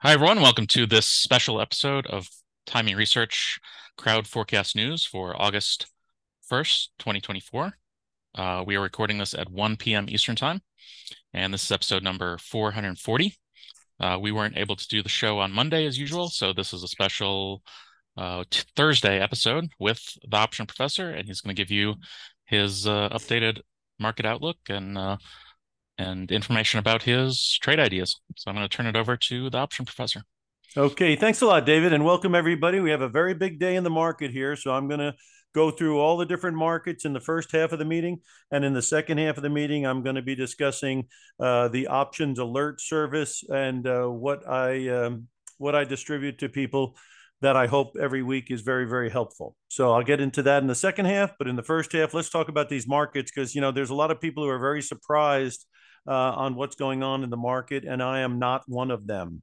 Hi, everyone. Welcome to this special episode of Timing Research Crowd Forecast News for August 1st, 2024. Uh, we are recording this at 1 p.m. Eastern Time, and this is episode number 440. Uh, we weren't able to do the show on Monday as usual, so this is a special uh, Thursday episode with the option professor, and he's going to give you his uh, updated market outlook and uh, and information about his trade ideas. So I'm going to turn it over to the option professor. Okay, thanks a lot, David, and welcome everybody. We have a very big day in the market here, so I'm going to go through all the different markets in the first half of the meeting, and in the second half of the meeting, I'm going to be discussing uh, the options alert service and uh, what I um, what I distribute to people that I hope every week is very, very helpful. So I'll get into that in the second half, but in the first half, let's talk about these markets because you know there's a lot of people who are very surprised uh, on what's going on in the market, and I am not one of them.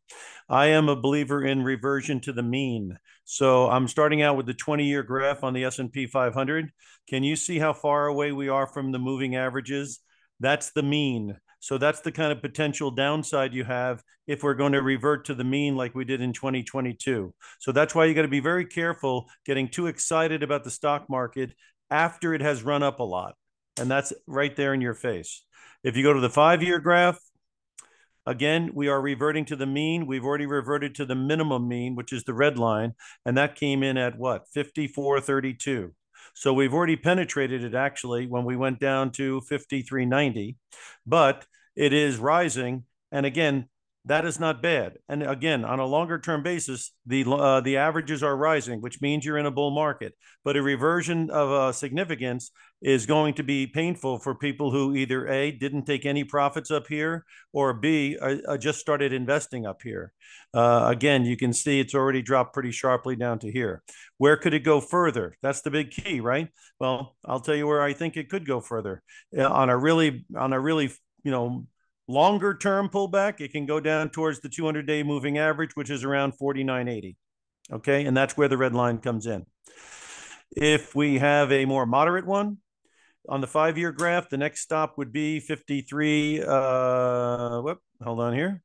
I am a believer in reversion to the mean. So I'm starting out with the 20-year graph on the S&P 500. Can you see how far away we are from the moving averages? That's the mean. So that's the kind of potential downside you have if we're going to revert to the mean like we did in 2022. So that's why you got to be very careful getting too excited about the stock market after it has run up a lot. And that's right there in your face. If you go to the five-year graph, again, we are reverting to the mean. We've already reverted to the minimum mean, which is the red line, and that came in at what? 54.32. So we've already penetrated it actually when we went down to 53.90, but it is rising. And again, that is not bad. And again, on a longer term basis, the uh, the averages are rising, which means you're in a bull market. But a reversion of uh, significance is going to be painful for people who either a didn't take any profits up here, or b uh, just started investing up here. Uh, again, you can see it's already dropped pretty sharply down to here. Where could it go further? That's the big key, right? Well, I'll tell you where I think it could go further uh, on a really on a really you know Longer term pullback, it can go down towards the 200 day moving average, which is around 49.80. Okay. And that's where the red line comes in. If we have a more moderate one on the five year graph, the next stop would be 53. Uh, whoop, hold on here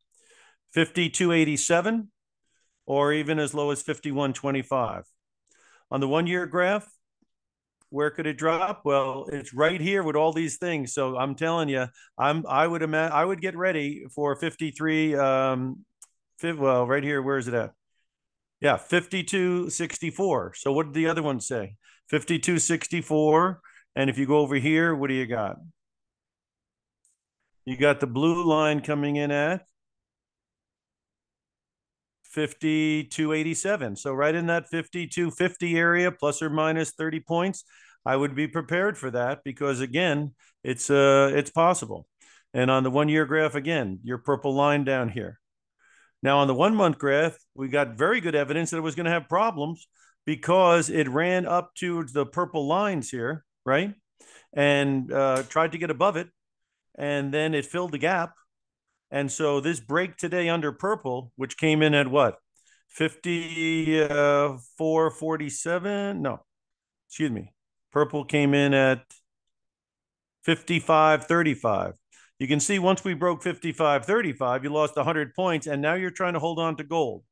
52.87 or even as low as 51.25. On the one year graph, where could it drop? Well, it's right here with all these things. So I'm telling you, I'm I would imagine I would get ready for 53. Um, well, right here, where is it at? Yeah, 5264. So what did the other one say? 5264. And if you go over here, what do you got? You got the blue line coming in at 5287. So right in that 5250 area, plus or minus 30 points, I would be prepared for that because again, it's uh it's possible. And on the one year graph, again, your purple line down here. Now on the one month graph, we got very good evidence that it was going to have problems because it ran up to the purple lines here, right? And uh, tried to get above it. And then it filled the gap and so this break today under purple, which came in at what? 54.47? Uh, no, excuse me. Purple came in at 55.35. You can see once we broke 55.35, you lost 100 points, and now you're trying to hold on to gold.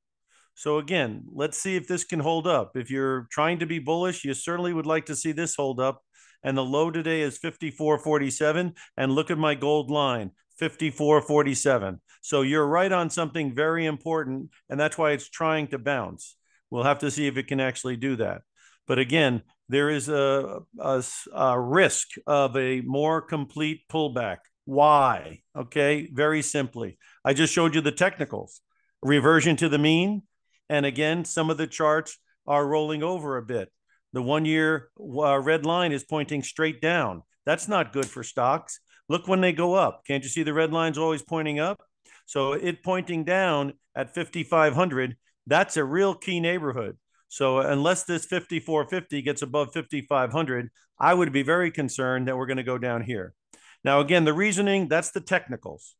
So again, let's see if this can hold up. If you're trying to be bullish, you certainly would like to see this hold up. And the low today is 54.47. And look at my gold line, 54.47. So you're right on something very important, and that's why it's trying to bounce. We'll have to see if it can actually do that. But again, there is a, a, a risk of a more complete pullback. Why? Okay, very simply. I just showed you the technicals reversion to the mean. And again, some of the charts are rolling over a bit. The one year uh, red line is pointing straight down. That's not good for stocks. Look when they go up. Can't you see the red line's always pointing up? So it pointing down at 5,500, that's a real key neighborhood. So unless this 5450 gets above 5,500, I would be very concerned that we're going to go down here. Now, again, the reasoning, that's the technicals.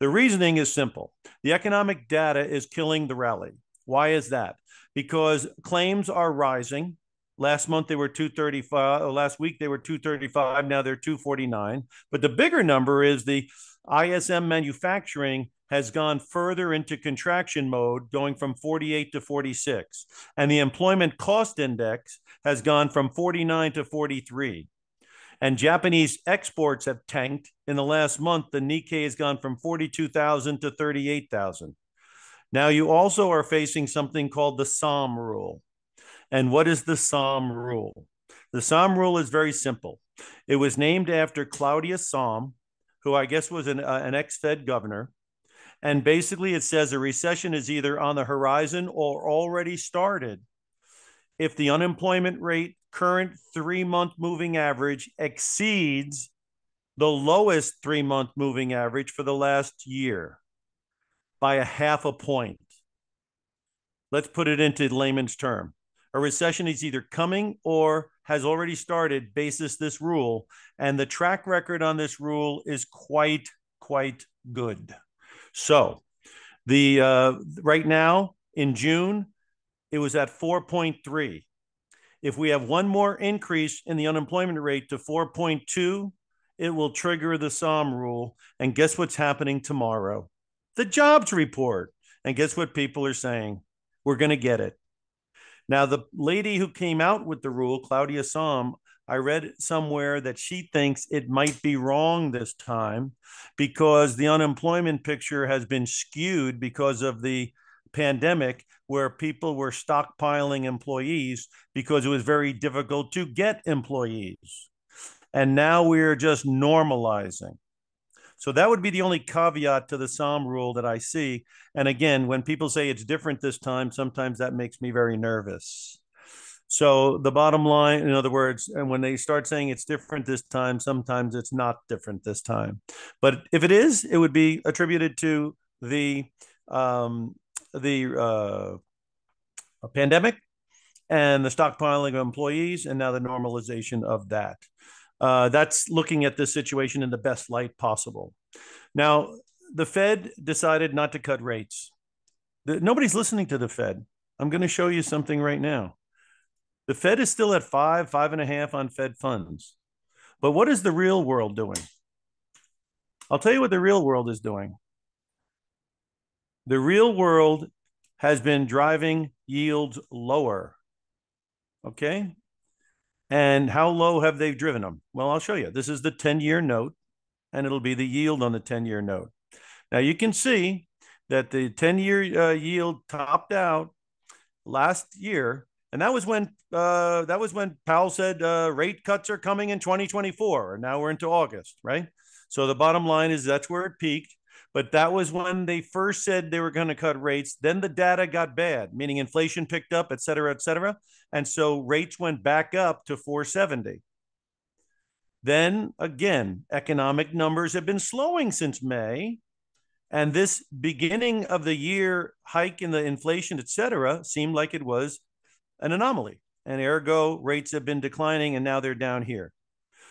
The reasoning is simple. The economic data is killing the rally. Why is that? Because claims are rising Last month they were 235. Uh, last week they were 235. Now they're 249. But the bigger number is the ISM manufacturing has gone further into contraction mode, going from 48 to 46. And the employment cost index has gone from 49 to 43. And Japanese exports have tanked. In the last month, the Nikkei has gone from 42,000 to 38,000. Now, you also are facing something called the Sahm rule. And what is the Sahm rule? The Sahm rule is very simple. It was named after Claudius Sahm, who I guess was an, uh, an ex Fed governor. And basically, it says a recession is either on the horizon or already started if the unemployment rate current three month moving average exceeds the lowest three month moving average for the last year by a half a point. Let's put it into layman's term. A recession is either coming or has already started basis this rule and the track record on this rule is quite quite good. So the uh, right now in june it was at 4.3 if we have one more increase in the unemployment rate to 4.2 it will trigger the Sahm rule. And guess what's happening tomorrow? The jobs report. And guess what people are saying? We're going to get it now, the lady who came out with the rule, Claudia Sahm, I read somewhere that she thinks it might be wrong this time because the unemployment picture has been skewed because of the pandemic, where people were stockpiling employees because it was very difficult to get employees. And now we're just normalizing. So that would be the only caveat to the Sahm rule that I see. And again, when people say it's different this time, sometimes that makes me very nervous. So the bottom line, in other words, and when they start saying it's different this time, sometimes it's not different this time. But if it is, it would be attributed to the um, the uh, pandemic and the stockpiling of employees, and now the normalization of that. Uh, that's looking at this situation in the best light possible. Now, the Fed decided not to cut rates. The, nobody's listening to the Fed. I'm going to show you something right now. The Fed is still at five, five and a half on Fed funds. But what is the real world doing? I'll tell you what the real world is doing. The real world has been driving yields lower. Okay. And how low have they driven them? Well, I'll show you. This is the 10 year note, and it'll be the yield on the 10 year note. Now you can see that the 10 year uh, yield topped out last year. And that was when uh, that was when Powell said uh, rate cuts are coming in 2024. And now we're into August, right? So the bottom line is that's where it peaked. But that was when they first said they were going to cut rates. Then the data got bad, meaning inflation picked up, et cetera, et cetera. And so rates went back up to 470. Then again, economic numbers have been slowing since May. And this beginning of the year hike in the inflation, et cetera, seemed like it was an anomaly. And ergo, rates have been declining and now they're down here.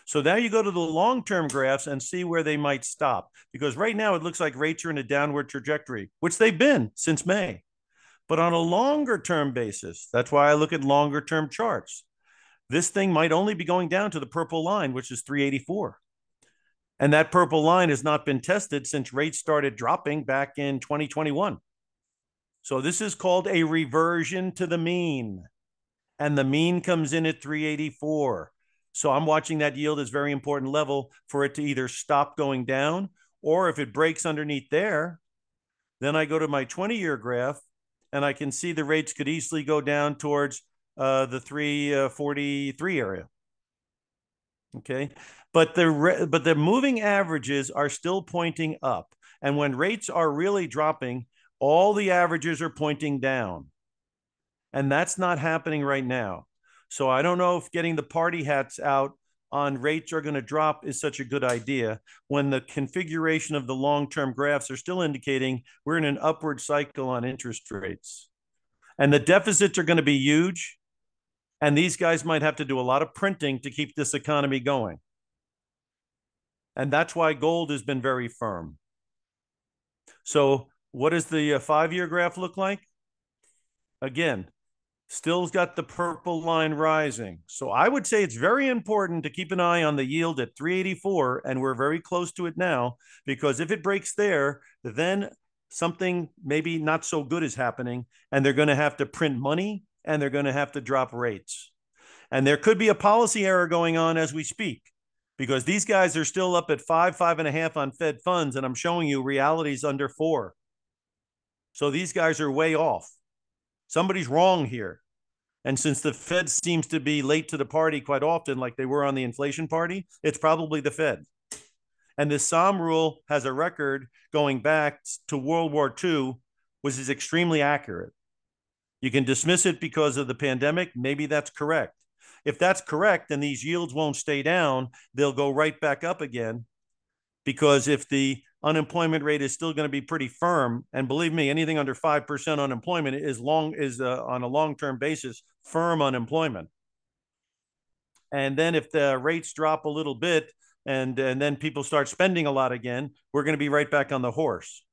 So now you go to the long term graphs and see where they might stop. Because right now it looks like rates are in a downward trajectory, which they've been since May. But on a longer term basis, that's why I look at longer term charts. This thing might only be going down to the purple line, which is 384. And that purple line has not been tested since rates started dropping back in 2021. So this is called a reversion to the mean. And the mean comes in at 384. So I'm watching that yield as very important level for it to either stop going down or if it breaks underneath there, then I go to my 20 year graph and I can see the rates could easily go down towards uh, the 343 uh, area. Okay. But the, but the moving averages are still pointing up. And when rates are really dropping, all the averages are pointing down. And that's not happening right now. So I don't know if getting the party hats out on rates are going to drop is such a good idea when the configuration of the long term graphs are still indicating we're in an upward cycle on interest rates. And the deficits are going to be huge. And these guys might have to do a lot of printing to keep this economy going. And that's why gold has been very firm. So, what does the uh, five year graph look like? Again, Still's got the purple line rising. So I would say it's very important to keep an eye on the yield at 384, and we're very close to it now, because if it breaks there, then something maybe not so good is happening, and they're going to have to print money and they're going to have to drop rates. And there could be a policy error going on as we speak, because these guys are still up at five, five and a half on Fed funds, and I'm showing you realities under four. So these guys are way off. Somebody's wrong here. And since the Fed seems to be late to the party quite often, like they were on the inflation party, it's probably the Fed. And this Sahm rule has a record going back to World War II, which is extremely accurate. You can dismiss it because of the pandemic. Maybe that's correct. If that's correct, then these yields won't stay down. They'll go right back up again. Because if the unemployment rate is still going to be pretty firm, and believe me, anything under 5% unemployment is long is uh, on a long-term basis firm unemployment. And then if the rates drop a little bit and and then people start spending a lot again, we're going to be right back on the horse.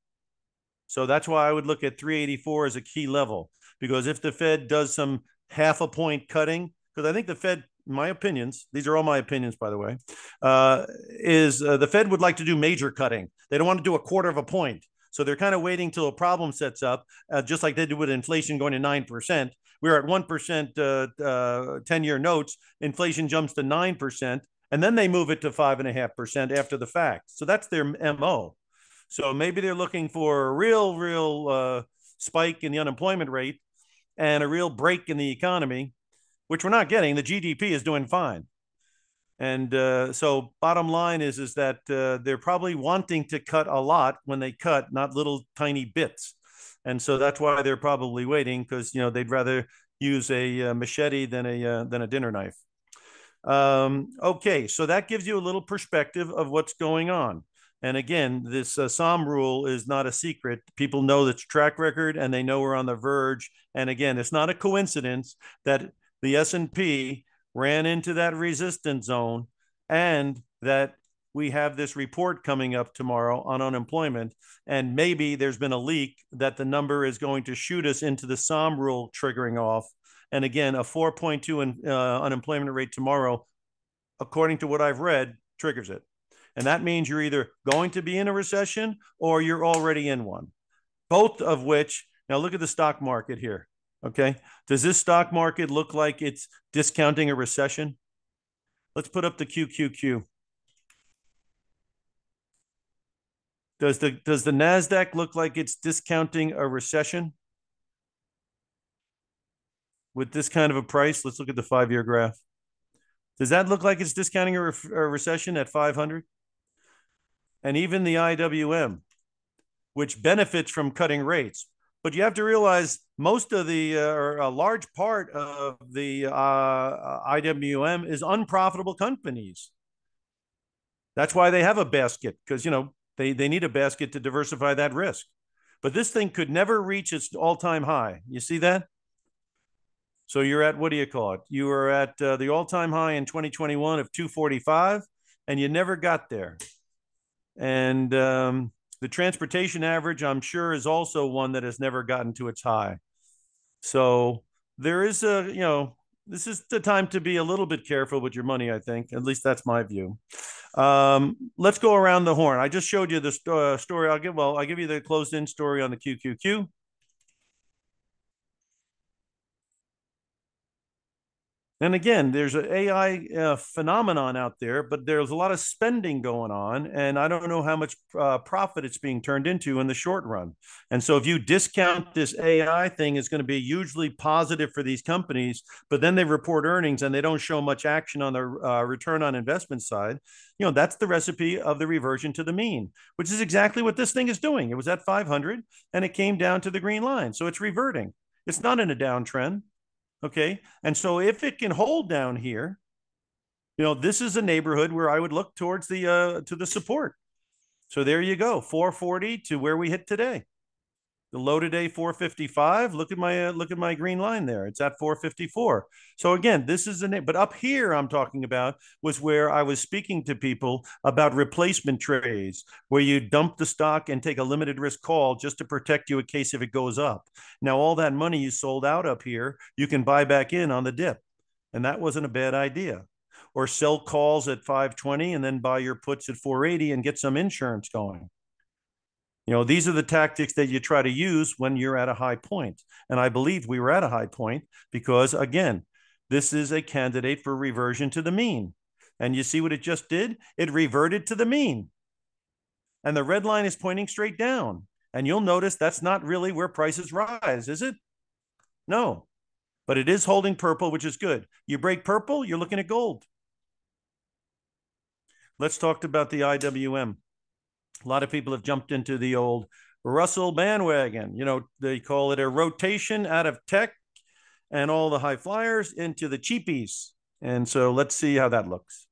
So that's why I would look at 384 as a key level because if the Fed does some half a point cutting, because I think the Fed, my opinions, these are all my opinions, by the way, uh, is uh, the Fed would like to do major cutting. They don't want to do a quarter of a point. So they're kind of waiting till a problem sets up, uh, just like they did with inflation going to 9%. We are at 1% uh, uh, 10 year notes. Inflation jumps to 9%, and then they move it to 5.5% after the fact. So that's their MO. So maybe they're looking for a real, real uh, spike in the unemployment rate and a real break in the economy, which we're not getting. The GDP is doing fine. And uh, so, bottom line is is that uh, they're probably wanting to cut a lot when they cut, not little tiny bits. And so that's why they're probably waiting because you know they'd rather use a, uh, machete than a uh, than a dinner knife. Um, okay, so that gives you a little perspective of what's going on. And again, this uh, Sahm rule is not a secret. People know its track record, and they know we're on the verge. And again, it's not a coincidence that the S&P ran into that resistance zone and that we have this report coming up tomorrow on unemployment. And maybe there's been a leak that the number is going to shoot us into the Sahm rule triggering off. And again a 4.2 in, uh, unemployment rate tomorrow according to what i've read triggers it. And that means you're either going to be in a recession or you're already in one both of which now look at the stock market here Okay. Does this stock market look like it's discounting a recession? Let's put up the QQQ. Does the does the Nasdaq look like it's discounting a recession? With this kind of a price, let's look at the 5-year graph. Does that look like it's discounting a, re a recession at 500? And even the IWM, which benefits from cutting rates, but you have to realize most of the uh, or a large part of the uh, IWM is unprofitable companies. That's why they have a basket because you know they they need a basket to diversify that risk. But this thing could never reach its all-time high. You see that? So you're at what do you call it? You were at uh, the all-time high in 2021 of 245, and you never got there. And um, the transportation average, I'm sure, is also one that has never gotten to its high. So there is a, you know, this is the time to be a little bit careful with your money, I think. At least that's my view. Um, let's go around the horn. I just showed you the uh, story. I'll give, well, I'll give you the closed in story on the QQQ. And again, there's an AI uh, phenomenon out there, but there's a lot of spending going on, and I don't know how much uh, profit it's being turned into in the short run. And so, if you discount this AI thing, it's going to be hugely positive for these companies. But then they report earnings and they don't show much action on the uh, return on investment side. You know, that's the recipe of the reversion to the mean, which is exactly what this thing is doing. It was at 500 and it came down to the green line, so it's reverting. It's not in a downtrend. Okay. And so if it can hold down here, you know, this is a neighborhood where I would look towards the uh to the support. So there you go, 440 to where we hit today. The low today 455. Look at my uh, look at my green line there. It's at 454. So again, this is an but up here I'm talking about was where I was speaking to people about replacement trades, where you dump the stock and take a limited risk call just to protect you in case if it goes up. Now all that money you sold out up here, you can buy back in on the dip. And that wasn't a bad idea. Or sell calls at 520 and then buy your puts at 480 and get some insurance going. You know, these are the tactics that you try to use when you're at a high point. And I believe we were at a high point because, again, this is a candidate for reversion to the mean. And you see what it just did? It reverted to the mean. And the red line is pointing straight down. And you'll notice that's not really where prices rise, is it? No. But it is holding purple, which is good. You break purple, you're looking at gold. Let's talk about the IWM. A lot of people have jumped into the old Russell bandwagon. You know, they call it a rotation out of tech and all the high flyers into the cheapies. And so let's see how that looks.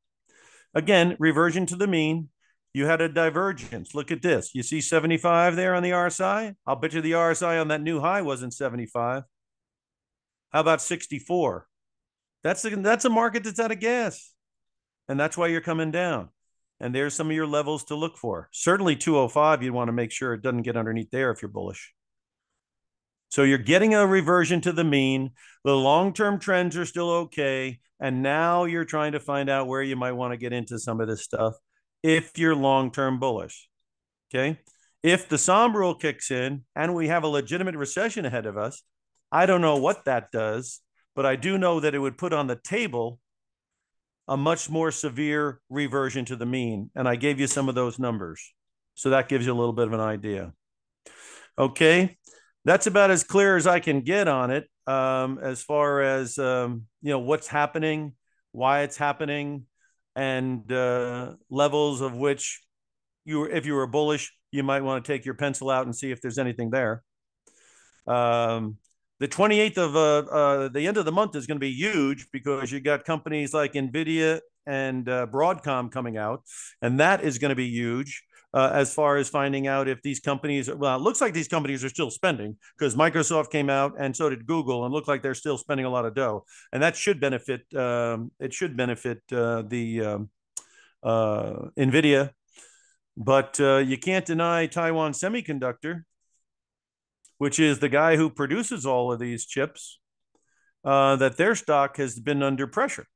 Again, reversion to the mean. You had a divergence. Look at this. You see 75 there on the RSI? I'll bet you the RSI on that new high wasn't 75. How about 64? That's a, that's a market that's out of gas. And that's why you're coming down. And there's some of your levels to look for. Certainly 205, you'd want to make sure it doesn't get underneath there if you're bullish. So you're getting a reversion to the mean. The long term trends are still okay. And now you're trying to find out where you might want to get into some of this stuff if you're long term bullish. Okay. If the Sahm rule kicks in and we have a legitimate recession ahead of us, I don't know what that does, but I do know that it would put on the table a much more severe reversion to the mean. And I gave you some of those numbers. So that gives you a little bit of an idea. Okay. That's about as clear as I can get on it um, as far as, um, you know, what's happening, why it's happening, and uh, levels of which you, if you were bullish, you might want to take your pencil out and see if there's anything there. Um, the 28th of uh, uh, the end of the month is going to be huge because you got companies like Nvidia and uh, Broadcom coming out, and that is going to be huge. Uh, as far as finding out if these companies, well, it looks like these companies are still spending because Microsoft came out and so did Google, and look like they're still spending a lot of dough, and that should benefit. Um, it should benefit uh, the um, uh, Nvidia, but you can't deny Taiwan Semiconductor which is the guy who produces all of these chips, uh, that their stock has been under pressure.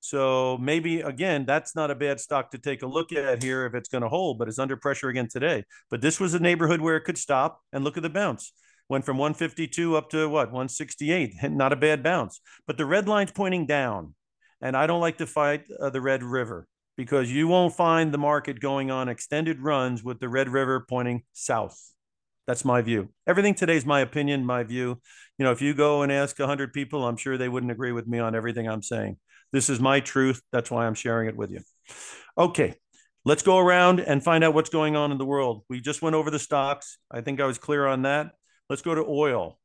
So maybe again, that's not a bad stock to take a look at here if it's going to hold, but it's under pressure again today. But this was a neighborhood where it could stop and look at the bounce. Went from 152 up to what 168. Not a bad bounce, but the red line's pointing down, and I don't like to fight uh, the Red River because you won't find the market going on extended runs with the Red River pointing south. That's my view. Everything today is my opinion, my view. You know, if you go and ask 100 people, I'm sure they wouldn't agree with me on everything I'm saying. This is my truth. That's why I'm sharing it with you. Okay, let's go around and find out what's going on in the world. We just went over the stocks. I think I was clear on that. Let's go to oil.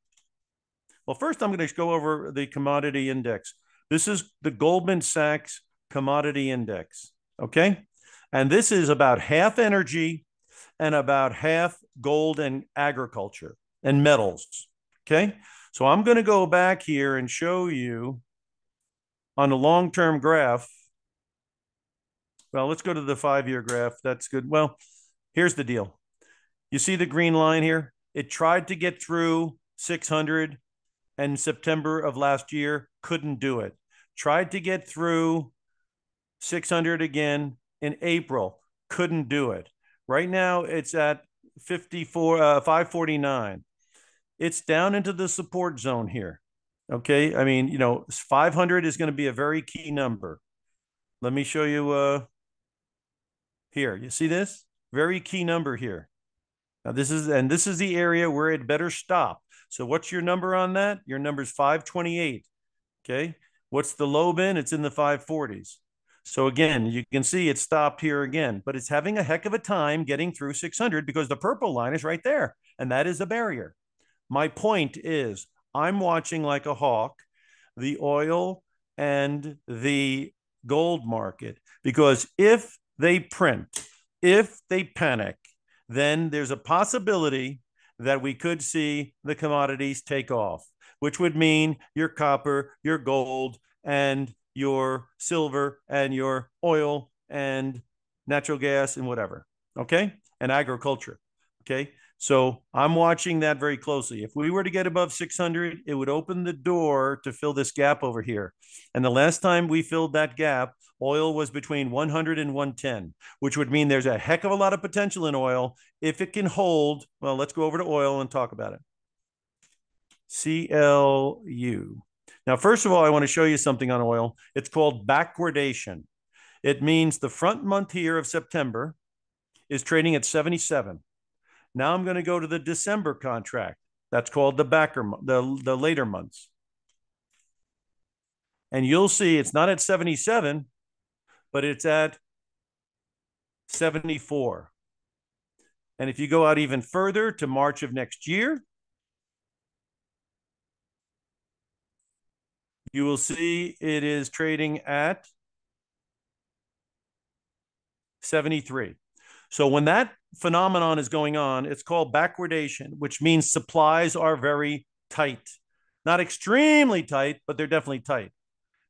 Well, first, I'm going to go over the commodity index. This is the Goldman Sachs Commodity Index. Okay. And this is about half energy and about half gold and agriculture and metals. Okay. So I'm going to go back here and show you on the long term graph. Well, let's go to the five year graph. That's good. Well, here's the deal. You see the green line here? It tried to get through 600 and September of last year, couldn't do it. Tried to get through 600 again in April, couldn't do it. Right now, it's at 54, uh, 549. It's down into the support zone here. Okay. I mean, you know, 500 is going to be a very key number. Let me show you uh, here. You see this? Very key number here. Now, this is, and this is the area where it better stop. So, what's your number on that? Your number is 528. Okay. What's the low bin? It's in the 540s. So again, you can see it stopped here again, but it's having a heck of a time getting through 600 because the purple line is right there, and that is a barrier. My point is, I'm watching like a hawk the oil and the gold market because if they print, if they panic, then there's a possibility that we could see the commodities take off, which would mean your copper, your gold, and your silver, and your oil, and natural gas, and whatever. Okay. And agriculture. Okay. So I'm watching that very closely. If we were to get above 600, it would open the door to fill this gap over here. And the last time we filled that gap, oil was between 100 and 110, which would mean there's a heck of a lot of potential in oil if it can hold. Well, let's go over to oil and talk about it. CLU. Now, first of all, I want to show you something on oil. It's called backwardation. It means the front month here of September is trading at 77. Now I'm going to go to the December contract. That's called the backer, the, the later months. And you'll see it's not at 77, but it's at 74. And if you go out even further to March of next year, you will see it is trading at 73. So when that phenomenon is going on, it's called backwardation, which means supplies are very tight. Not extremely tight, but they're definitely tight.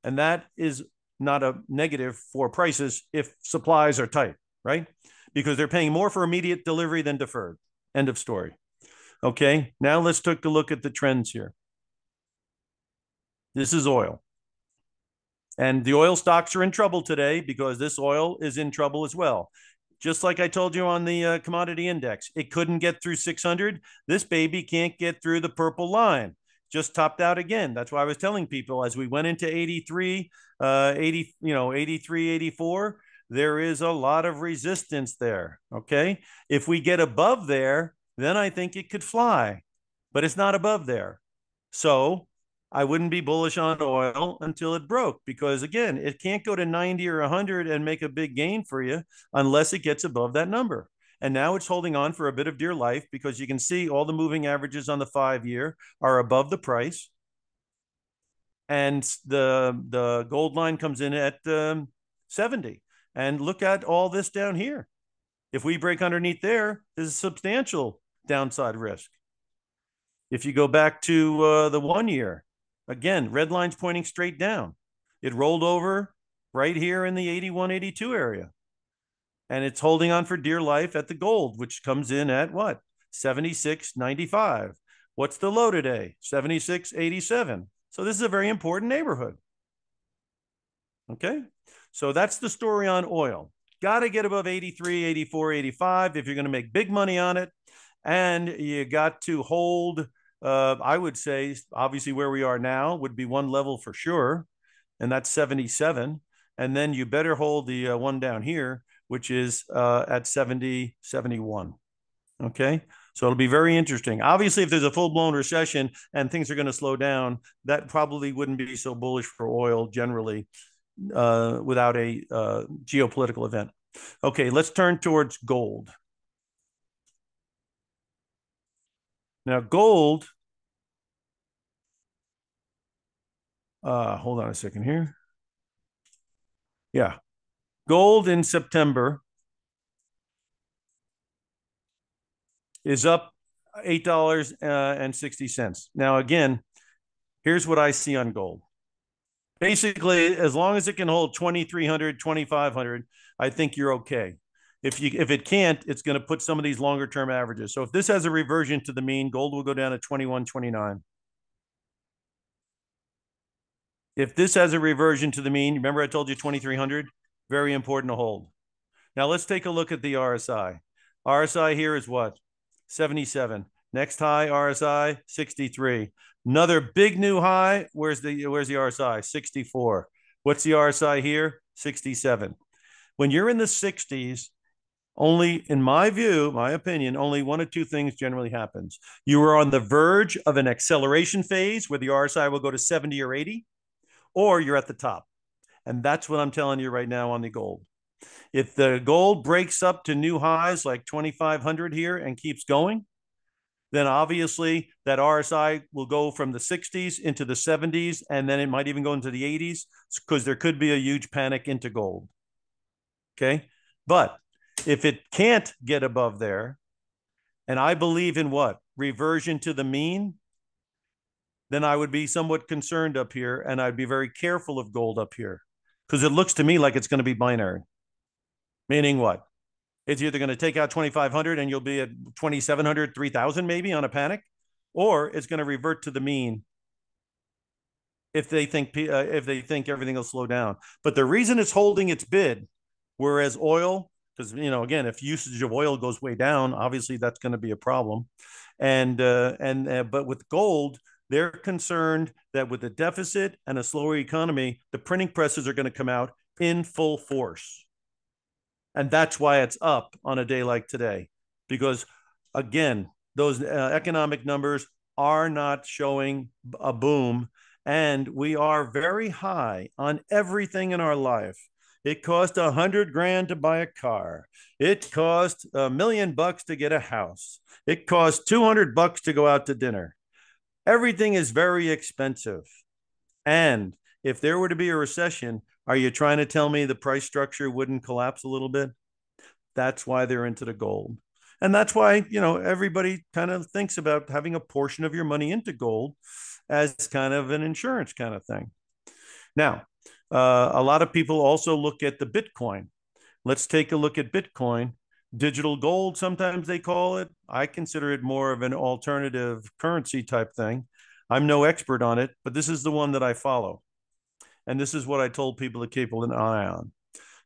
And that is not a negative for prices if supplies are tight, right? Because they're paying more for immediate delivery than deferred. End of story. Okay, now let's take a look at the trends here. This is oil. And the oil stocks are in trouble today because this oil is in trouble as well. Just like I told you on the uh, commodity index, it couldn't get through 600. This baby can't get through the purple line. Just topped out again. That's why I was telling people as we went into 83, uh, 80, you know, 83, 84, there is a lot of resistance there. Okay. If we get above there, then I think it could fly, but it's not above there. So I wouldn't be bullish on oil until it broke because again, it can't go to 90 or 100 and make a big gain for you unless it gets above that number. And now it's holding on for a bit of dear life because you can see all the moving averages on the five year are above the price. And the the gold line comes in at um, 70. And look at all this down here. If we break underneath there, there's a substantial downside risk. If you go back to uh, the one year, Again, red line's pointing straight down. It rolled over right here in the 81, 82 area. And it's holding on for dear life at the gold, which comes in at what? 76.95. What's the low today? 76.87. So this is a very important neighborhood. Okay. So that's the story on oil. Got to get above 83, 84, 85 if you're going to make big money on it. And you got to hold uh, I would say, obviously, where we are now would be one level for sure, and that's 77. And then you better hold the uh, one down here, which is uh, at 70, 71. Okay. So it'll be very interesting. Obviously, if there's a full blown recession and things are going to slow down, that probably wouldn't be so bullish for oil generally uh, without a uh, geopolitical event. Okay, let's turn towards gold. Now, gold, uh, hold on a second here. Yeah. Gold in September is up $8.60. Now, again, here's what I see on gold. Basically, as long as it can hold 2,300, 2,500, I think you're okay. If you if it can't, it's going to put some of these longer term averages. So if this has a reversion to the mean, gold will go down to 21, If this has a reversion to the mean, remember I told you 2300, very important to hold. Now let's take a look at the RSI. RSI here is what? 77. Next high RSI 63. Another big new high. Where's the where's the RSI? 64. What's the RSI here? 67. When you're in the 60s, only in my view my opinion only one of two things generally happens you are on the verge of an acceleration phase where the rsi will go to 70 or 80 or you're at the top. And that's what i'm telling you right now on the gold. If the gold breaks up to new highs like 2500 here and keeps going then obviously that rsi will go from the 60s into the 70s and then it might even go into the 80s because there could be a huge panic into gold. Okay? But if it can't get above there, and I believe in what? Reversion to the mean, then I would be somewhat concerned up here and I'd be very careful of gold up here because it looks to me like it's going to be binary. Meaning what? It's either going to take out 2,500 and you'll be at 2,700, 3,000 maybe on a panic, or it's going to revert to the mean if they think uh, if they think everything will slow down. But the reason it's holding its bid, whereas oil, because you know again, if usage of oil goes way down, obviously that's going to be a problem. And uh, and uh, but with gold, they're concerned that with the deficit and a slower economy, the printing presses are going to come out in full force. And that's why it's up on a day like today, because again, those uh, economic numbers are not showing a boom. And we are very high on everything in our life. It cost a hundred grand to buy a car. It cost a million bucks to get a house. It cost 200 bucks to go out to dinner. Everything is very expensive. And if there were to be a recession, are you trying to tell me the price structure wouldn't collapse a little bit? That's why they're into the gold. And that's why, you know, everybody kind of thinks about having a portion of your money into gold as kind of an insurance kind of thing. Now, uh, a lot of people also look at the Bitcoin. Let's take a look at Bitcoin. Digital gold, sometimes they call it. I consider it more of an alternative currency type thing. I'm no expert on it, but this is the one that I follow. And this is what I told people to keep an eye on.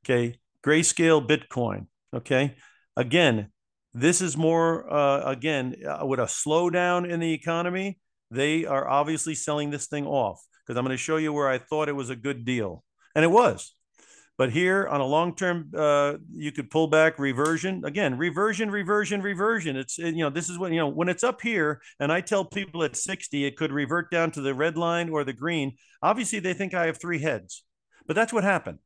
Okay. Grayscale Bitcoin. Okay. Again, this is more, uh, again, uh, with a slowdown in the economy, they are obviously selling this thing off because I'm going to show you where I thought it was a good deal. And it was. But here on a long term, uh, you could pull back reversion again, reversion, reversion, reversion. It's you know this is what you know when it's up here, and I tell people at 60 it could revert down to the red line or the green. Obviously, they think I have three heads, but that's what happened.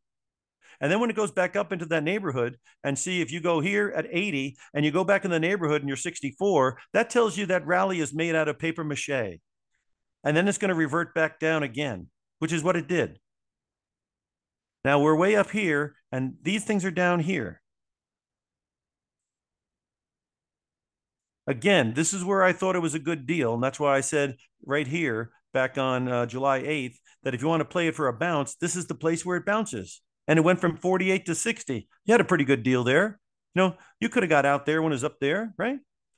And then when it goes back up into that neighborhood and see if you go here at 80 and you go back in the neighborhood and you're 64, that tells you that rally is made out of paper mache. And then it's going to revert back down again, which is what it did. Now we're way up here and these things are down here. Again, this is where I thought it was a good deal. And that's why I said right here back on uh, July 8th that if you want to play it for a bounce, this is the place where it bounces and it went from 48 to 60. You had a pretty good deal there. You know, you could have got out there when it was up there, right?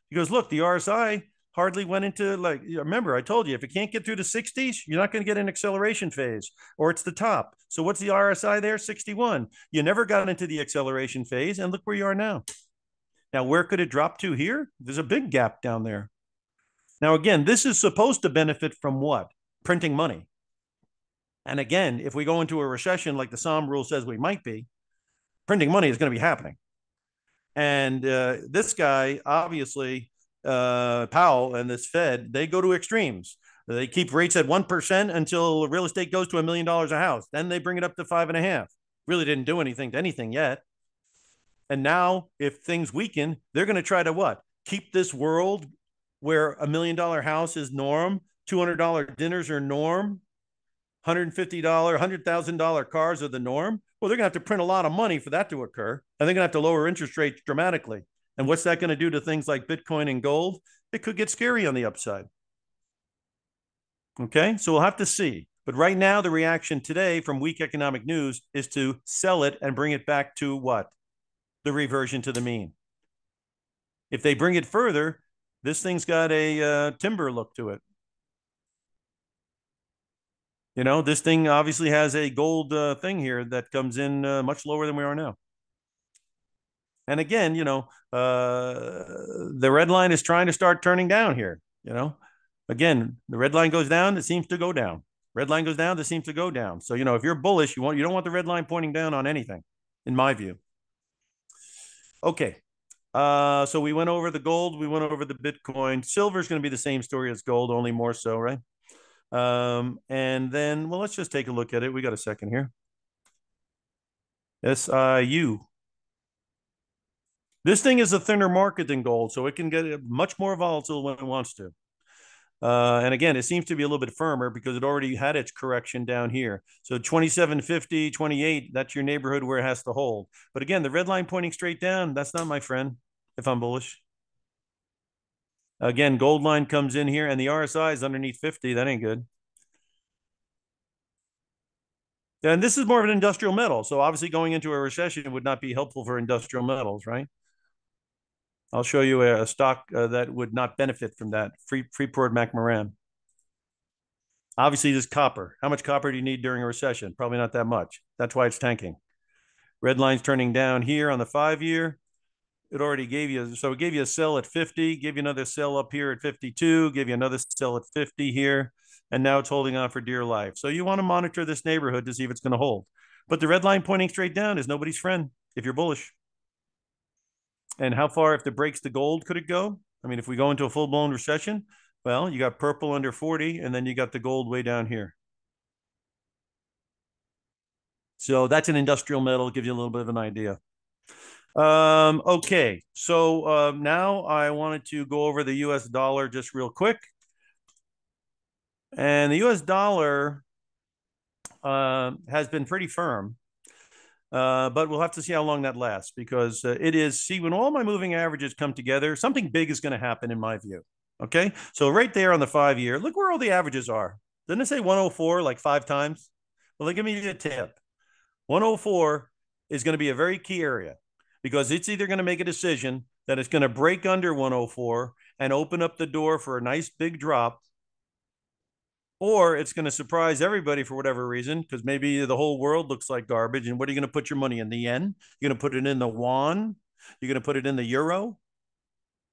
He goes, look, the RSI hardly went into like remember I told you if it can't get through the 60s, you're not going to get an acceleration phase or it's the top. So what's the RSI there? 61. You never got into the acceleration phase and look where you are now. Now where could it drop to here? There's a big gap down there. Now again, this is supposed to benefit from what? Printing money. And again, if we go into a recession like the Sahm rule says we might be, printing money is going to be happening. And uh, this guy, obviously, uh, Powell and this Fed, they go to extremes. They keep rates at 1% until real estate goes to a million dollars a house. Then they bring it up to five and a half. Really didn't do anything to anything yet. And now, if things weaken, they're going to try to what? Keep this world where a million dollar house is norm, $200 dinners are norm, $150, $100,000 cars are the norm. Well, they're going to have to print a lot of money for that to occur. And they're going to have to lower interest rates dramatically. And what's that going to do to things like Bitcoin and gold? It could get scary on the upside. Okay, so we'll have to see. But right now, the reaction today from weak economic news is to sell it and bring it back to what? The reversion to the mean. If they bring it further, this thing's got a uh, timber look to it. You know, this thing obviously has a gold uh, thing here that comes in uh, much lower than we are now. And again, you know, uh, the red line is trying to start turning down here. You know, again, the red line goes down, it seems to go down. Red line goes down, it seems to go down. So you know, if you're bullish, you want you don't want the red line pointing down on anything, in my view. Okay, uh, so we went over the gold, we went over the Bitcoin. Silver is going to be the same story as gold, only more so, right? Um, and then, well, let's just take a look at it. We got a second here. SIU. This thing is a thinner market than gold, so it can get much more volatile when it wants to. Uh, and again, it seems to be a little bit firmer because it already had its correction down here. So 2750, 28, that's your neighborhood where it has to hold. But again, the red line pointing straight down, that's not my friend if I'm bullish. Again, gold line comes in here and the RSI is underneath 50. That ain't good. And this is more of an industrial metal. So obviously going into a recession would not be helpful for industrial metals, right? I'll show you a, stock uh, that would not benefit from that. Free, Freeport McMoRan. Obviously, this copper. How much copper do you need during a recession? Probably not that much. That's why it's tanking. Red line's turning down here on the five year. It already gave you, so it gave you a sell at 50, gave you another sell up here at 52, gave you another sell at 50 here, and now it's holding on for dear life. So you want to monitor this neighborhood to see if it's going to hold. But the red line pointing straight down is nobody's friend if you're bullish. And how far, if the breaks the gold, could it go? I mean, if we go into a full blown recession, well, you got purple under 40, and then you got the gold way down here. So that's an industrial metal, gives you a little bit of an idea. Um, okay, so uh, now I wanted to go over the US dollar just real quick. And the US dollar uh, has been pretty firm. Uh, but we'll have to see how long that lasts because uh, it is, see, when all my moving averages come together, something big is going to happen in my view. Okay. So right there on the five year, look where all the averages are. Didn't it say 104 like five times? Well, give me a tip. 104 is going to be a very key area because it's either going to make a decision that it's going to break under 104 and open up the door for a nice big drop or it's going to surprise everybody for whatever reason because maybe the whole world looks like garbage. And what are you going to put your money in? The yen? You're going to put it in the yuan? You're going to put it in the euro?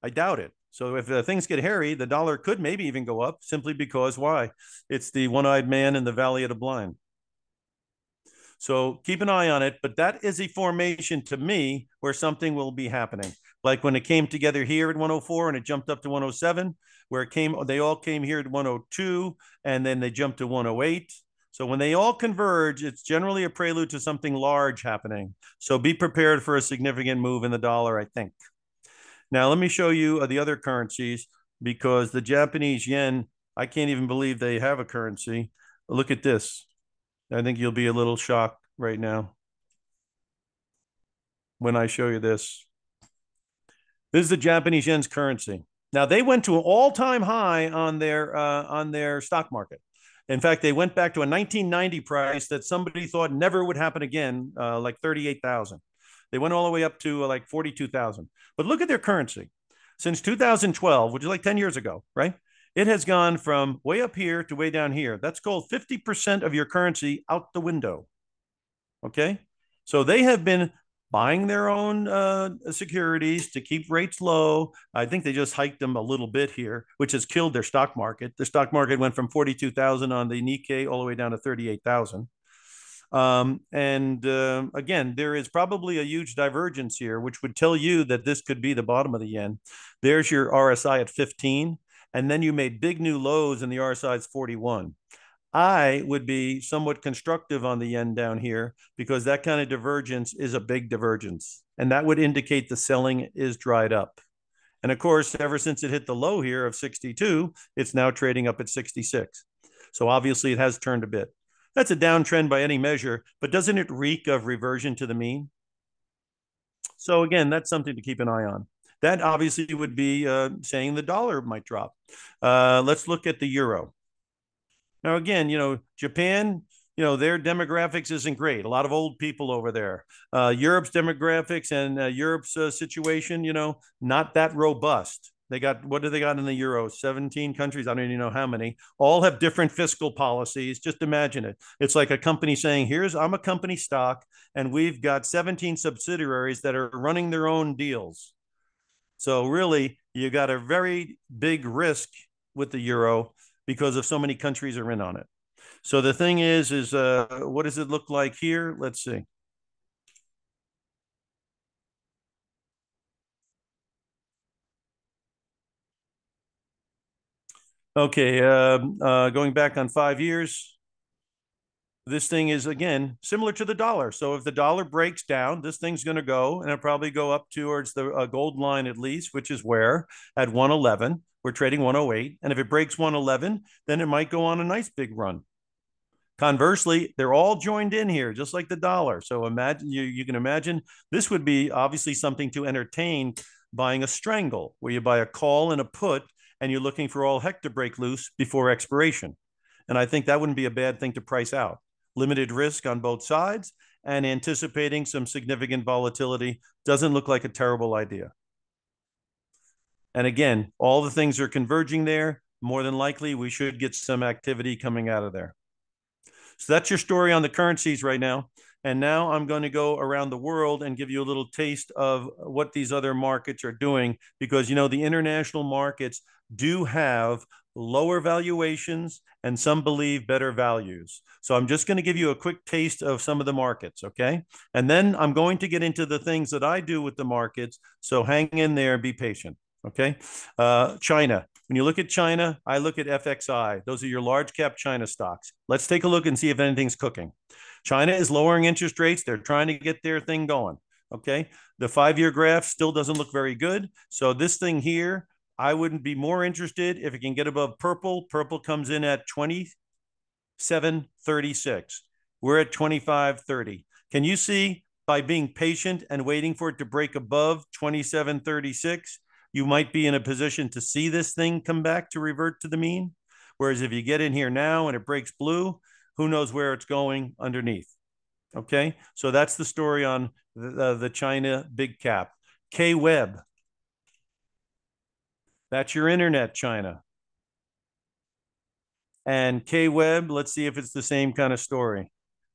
I doubt it. So if uh, things get hairy, the dollar could maybe even go up simply because why? It's the one-eyed man in the valley of the blind. So keep an eye on it. But that is a formation to me where something will be happening. Like when it came together here at 104 and it jumped up to 107, where it came, they all came here at 102 and then they jumped to 108. So when they all converge, it's generally a prelude to something large happening. So be prepared for a significant move in the dollar, I think. Now, let me show you uh, the other currencies because the Japanese yen, I can't even believe they have a currency. Look at this. I think you'll be a little shocked right now when I show you this. This is the Japanese yen's currency. Now they went to an all-time high on their uh, on their stock market. In fact, they went back to a 1990 price that somebody thought never would happen again, uh, like 38,000. They went all the way up to uh, like 42,000. But look at their currency. Since 2012, which is like 10 years ago, right? It has gone from way up here to way down here. That's called 50% of your currency out the window. Okay. So they have been buying their own uh, securities to keep rates low. I think they just hiked them a little bit here, which has killed their stock market. The stock market went from 42,000 on the Nikkei all the way down to 38,000. Um, and uh, again, there is probably a huge divergence here, which would tell you that this could be the bottom of the yen. There's your RSI at 15, and then you made big new lows, and the RSI is 41. I would be somewhat constructive on the yen down here because that kind of divergence is a big divergence. And that would indicate the selling is dried up. And of course, ever since it hit the low here of 62, it's now trading up at 66. So obviously it has turned a bit. That's a downtrend by any measure, but doesn't it reek of reversion to the mean? So again, that's something to keep an eye on. That obviously would be uh, saying the dollar might drop. Uh, let's look at the euro. Now, again, you know, Japan, you know, their demographics isn't great. A lot of old people over there. Uh, Europe's demographics and uh, Europe's uh, situation, you know, not that robust. They got what do they got in the euro? 17 countries. I don't even know how many. All have different fiscal policies. Just imagine it. It's like a company saying, "Here's I'm a company stock, and we've got 17 subsidiaries that are running their own deals." So really, you got a very big risk with the euro because of so many countries are in on it. So the thing is, is uh, what does it look like here? Let's see. Okay, uh, uh, going back on five years, this thing is again similar to the dollar. So if the dollar breaks down, this thing's going to go and it'll probably go up towards the uh, gold line at least, which is where at 111. We're trading 108. And if it breaks 111, then it might go on a nice big run. Conversely, they're all joined in here, just like the dollar. So imagine you, you can imagine this would be obviously something to entertain buying a strangle, where you buy a call and a put, and you're looking for all heck to break loose before expiration. And I think that wouldn't be a bad thing to price out. Limited risk on both sides and anticipating some significant volatility doesn't look like a terrible idea. And again, all the things are converging there. More than likely, we should get some activity coming out of there. So that's your story on the currencies right now. And now I'm going to go around the world and give you a little taste of what these other markets are doing because, you know, the international markets do have lower valuations and some believe better values. So I'm just going to give you a quick taste of some of the markets, okay? And then I'm going to get into the things that I do with the markets. So hang in there be patient, okay? Uh, China. When you look at China, I look at FXI. Those are your large cap China stocks. Let's take a look and see if anything's cooking. China is lowering interest rates. They're trying to get their thing going. Okay. The five year graph still doesn't look very good. So this thing here, I wouldn't be more interested if it can get above purple. Purple comes in at 27.36. We're at 25.30. Can you see by being patient and waiting for it to break above 27.36, you might be in a position to see this thing come back to revert to the mean? Whereas if you get in here now and it breaks blue, who knows where it's going underneath? Okay, so that's the story on the, the China big cap. K Web. That's your internet, China. And K Web, let's see if it's the same kind of story.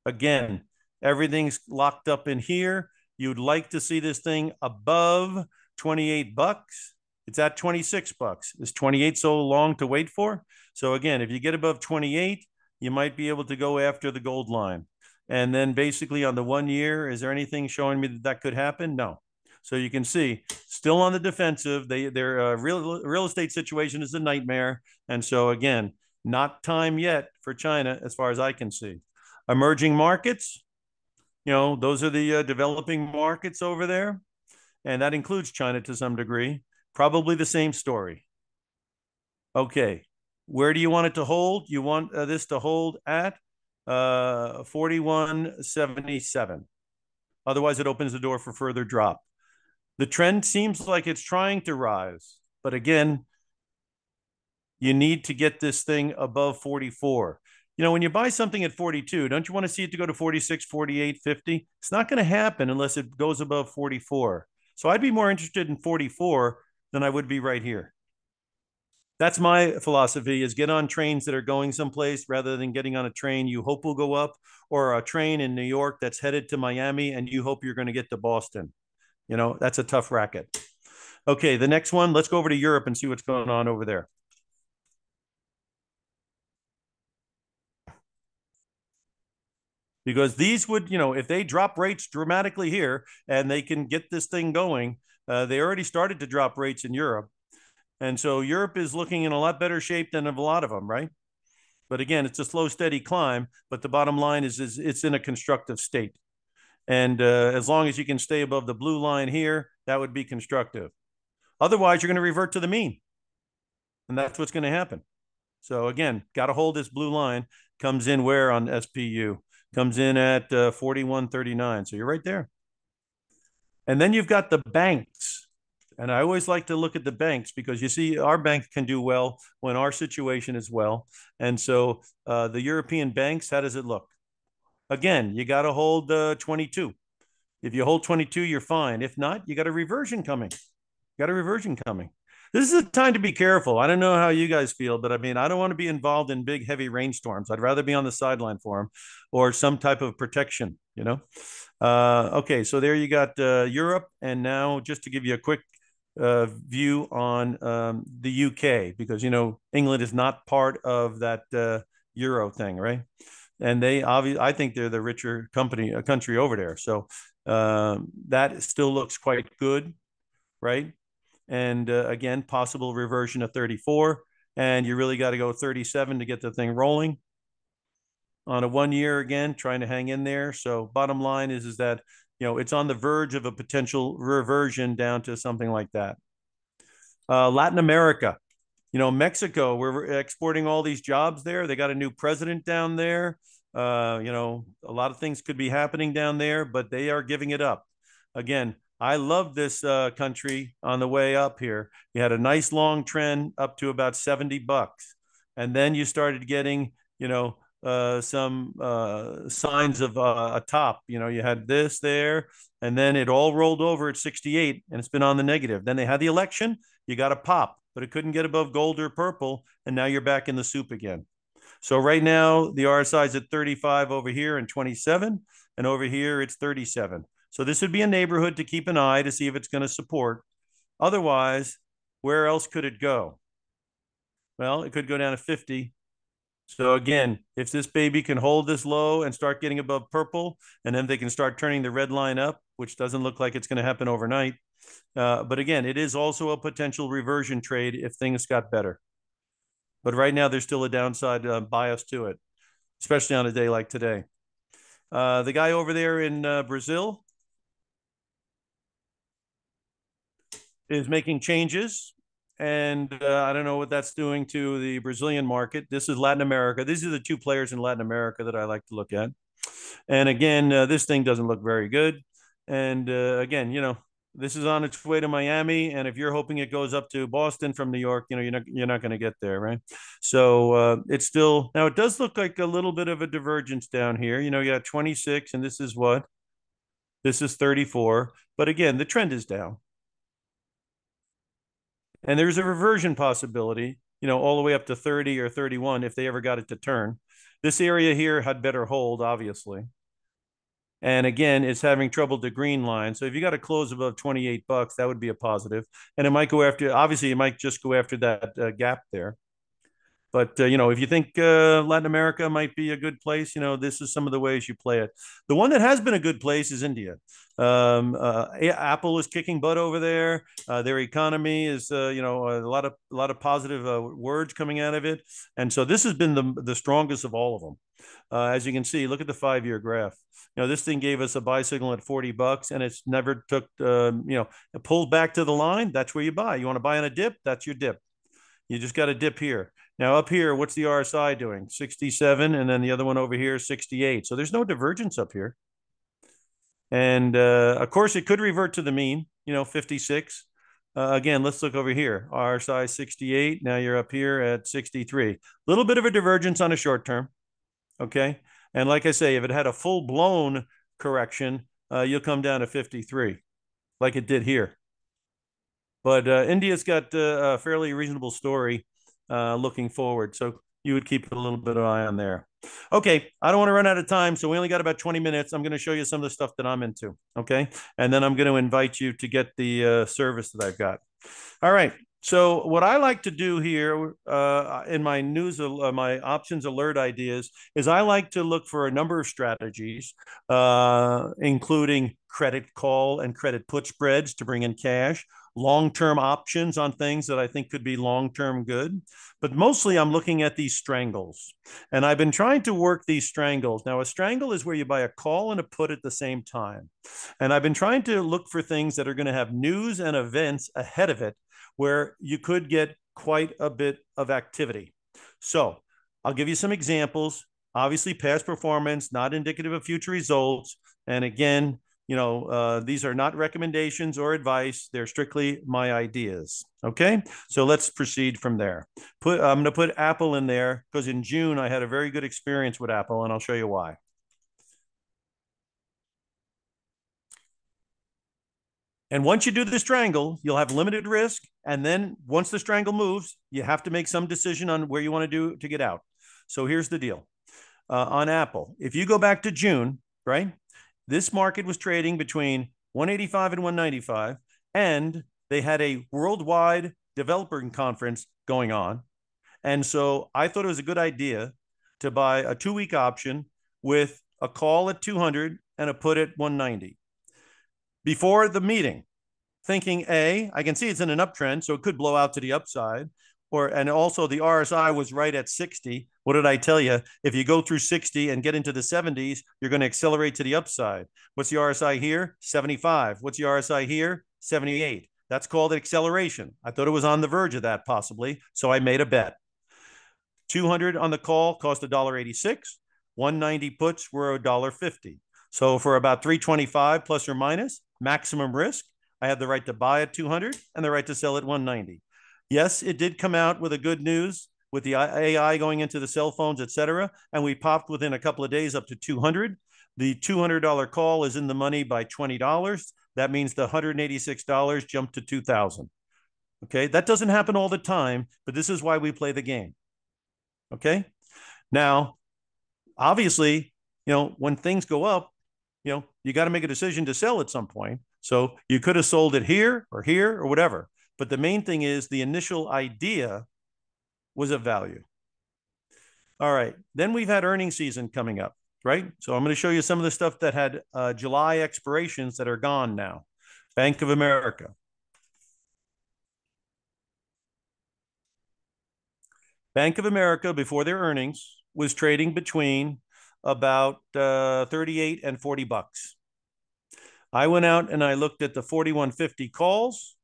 Again, everything's locked up in here. You'd like to see this thing above 28 bucks. It's at 26 bucks. Is 28 so long to wait for? So again, if you get above 28, you might be able to go after the gold line. And then basically on the one year, is there anything showing me that that could happen? No. So you can see still on the defensive. They their uh, real real estate situation is a nightmare. And so again, not time yet for China as far as I can see. Emerging markets, you know, those are the uh, developing markets over there, and that includes China to some degree. Probably the same story. Okay, where do you want it to hold? You want uh, this to hold at uh, 41.77. Otherwise, it opens the door for further drop. The trend seems like it's trying to rise. But again, you need to get this thing above 44. You know, when you buy something at 42, don't you want to see it to go to 46, 48, 50? It's not going to happen unless it goes above 44. So I'd be more interested in 44 than I would be right here that's my philosophy is get on trains that are going someplace rather than getting on a train you hope will go up or a train in new york that's headed to miami and you hope you're going to get to boston you know that's a tough racket okay the next one let's go over to europe and see what's going on over there because these would you know if they drop rates dramatically here and they can get this thing going uh, they already started to drop rates in europe and so Europe is looking in a lot better shape than a lot of them, right? But again, it's a slow, steady climb. But the bottom line is, is it's in a constructive state. And uh, as long as you can stay above the blue line here, that would be constructive. Otherwise, you're going to revert to the mean. And that's what's going to happen. So again, got to hold this blue line. Comes in where on SPU? Comes in at uh, 41.39. So you're right there. And then you've got the banks. And I always like to look at the banks because you see, our bank can do well when our situation is well. And so uh, the European banks, how does it look? Again, you got to hold uh, 22. If you hold 22, you're fine. If not, you got a reversion coming. You got a reversion coming. This is a time to be careful. I don't know how you guys feel, but I mean, I don't want to be involved in big, heavy rainstorms. I'd rather be on the sideline for them or some type of protection, you know? Uh, okay, so there you got uh, Europe. And now, just to give you a quick uh, view on um, the UK because you know England is not part of that uh, euro thing, right? And they obviously, I think they're the richer company, a country over there. So um, that still looks quite good, right? And uh, again, possible reversion of 34, and you really got to go 37 to get the thing rolling. On a one year again, trying to hang in there. So bottom line is is that you know, it's on the verge of a potential reversion down to something like that. Uh, Latin America, you know, Mexico, we're exporting all these jobs there. They got a new president down there. Uh, you know, a lot of things could be happening down there, but they are giving it up. Again, I love this uh, country on the way up here. You had a nice long trend up to about 70 bucks. And then you started getting, you know, uh, some uh, signs of uh, a top. You know, you had this there, and then it all rolled over at 68, and it's been on the negative. Then they had the election. You got a pop, but it couldn't get above gold or purple, and now you're back in the soup again. So right now the RSI is at 35 over here and 27, and over here it's 37. So this would be a neighborhood to keep an eye to see if it's going to support. Otherwise, where else could it go? Well, it could go down to 50. So again, if this baby can hold this low and start getting above purple, and then they can start turning the red line up, which doesn't look like it's going to happen overnight. Uh, but again, it is also a potential reversion trade if things got better. But right now, there's still a downside uh, bias to it, especially on a day like today. Uh, the guy over there in uh, Brazil is making changes and uh, I don't know what that's doing to the Brazilian market. This is Latin America. These are the two players in Latin America that I like to look at. And again, uh, this thing doesn't look very good. And again, you know, this is on its way to Miami, and if you're hoping it goes up to Boston from New York, you know, you're not you're not going to get there, right? So uh, it's still now. It does look like a little bit of a divergence down here. You know, you got 26, and this is what this is 34. But again, the trend is down. And there's a reversion possibility, you know, all the way up to 30 or 31 if they ever got it to turn. This area here had better hold, obviously. And again, it's having trouble the green line. So if you got to close above 28 bucks, that would be a positive. And it might go after, obviously, it might just go after that uh, gap there. But uh, you know, if you think uh, Latin America might be a good place, you know, this is some of the ways you play it. The one that has been a good place is India. Um, uh, Apple is kicking butt over there. Uh, their economy is, uh, you know, a lot of a lot of positive words coming out of it, and so this has been the the strongest of all of them. As you can see, look at the five year graph. You know, this thing gave us a buy signal at 40 bucks and it's never took, um, you know, it pulled back to the line. That's where you buy. You want to buy on a dip? That's your dip. You just got a dip here. Now up here, what's the RSI doing? 67, and then the other one over here, 68. So there's no divergence up here. And uh, of course, it could revert to the mean, you know, 56. Uh, again, let's look over here. RSI 68. Now you're up here at 63. A little bit of a divergence on a short term. Okay. And like I say, if it had a full blown correction, uh, you'll come down to 53, like it did here. But uh, India's got uh, a fairly reasonable story uh, looking forward. So you would keep a little bit of eye on there. Okay, I don't want to run out of time, so we only got about 20 minutes. I'm going to show you some of the stuff that I'm into. Okay, and then I'm going to invite you to get the uh, service that I've got. All right. So what I like to do here uh, in my news, uh, my options alert ideas is I like to look for a number of strategies, uh, including credit call and credit put spreads to bring in cash, long-term options on things that I think could be long-term good. But mostly I'm looking at these strangles. And I've been trying to work these strangles. Now, a strangle is where you buy a call and a put at the same time. And I've been trying to look for things that are going to have news and events ahead of it where you could get quite a bit of activity. So I'll give you some examples. Obviously, past performance, not indicative of future results. And again, you know, uh, these are not recommendations or advice. They're strictly my ideas. Okay, so let's proceed from there. Put I'm going to put Apple in there because in June I had a very good experience with Apple, and I'll show you why. And once you do the strangle, you'll have limited risk. And then once the strangle moves, you have to make some decision on where you want to do to get out. So here's the deal uh, on Apple. If you go back to June, right, this market was trading between 185 and 195, and they had a worldwide developer conference going on. And so I thought it was a good idea to buy a two week option with a call at 200 and a put at 190 before the meeting, thinking A, I can see it's in an uptrend, so it could blow out to the upside. Or and also the RSI was right at 60. What did I tell you? If you go through 60 and get into the 70s, you're going to accelerate to the upside. What's the RSI here? 75. What's the RSI here? 78. That's called acceleration. I thought it was on the verge of that possibly, so I made a bet. 200 on the call cost $1.86. 190 puts were $1.50. So for about 325 plus or minus, maximum risk. I have the right to buy at 200 and the right to sell at 190. Yes, it did come out with a good news with the AI going into the cell phones, et cetera. And we popped within a couple of days up to 200. The $200 call is in the money by $20. That means the $186 jumped to 2000. Okay. That doesn't happen all the time, but this is why we play the game. Okay. Now, obviously, you know, when things go up, you know, you got to make a decision to sell at some point. So you could have sold it here or here or whatever. But the main thing is the initial idea was of value. All right. Then we've had earnings season coming up, right? So I'm going to show you some of the stuff that had uh, July expirations that are gone now. Bank of America. Bank of America, before their earnings, was trading between about uh, 38 and 40 bucks. I went out and I looked at the 4150 calls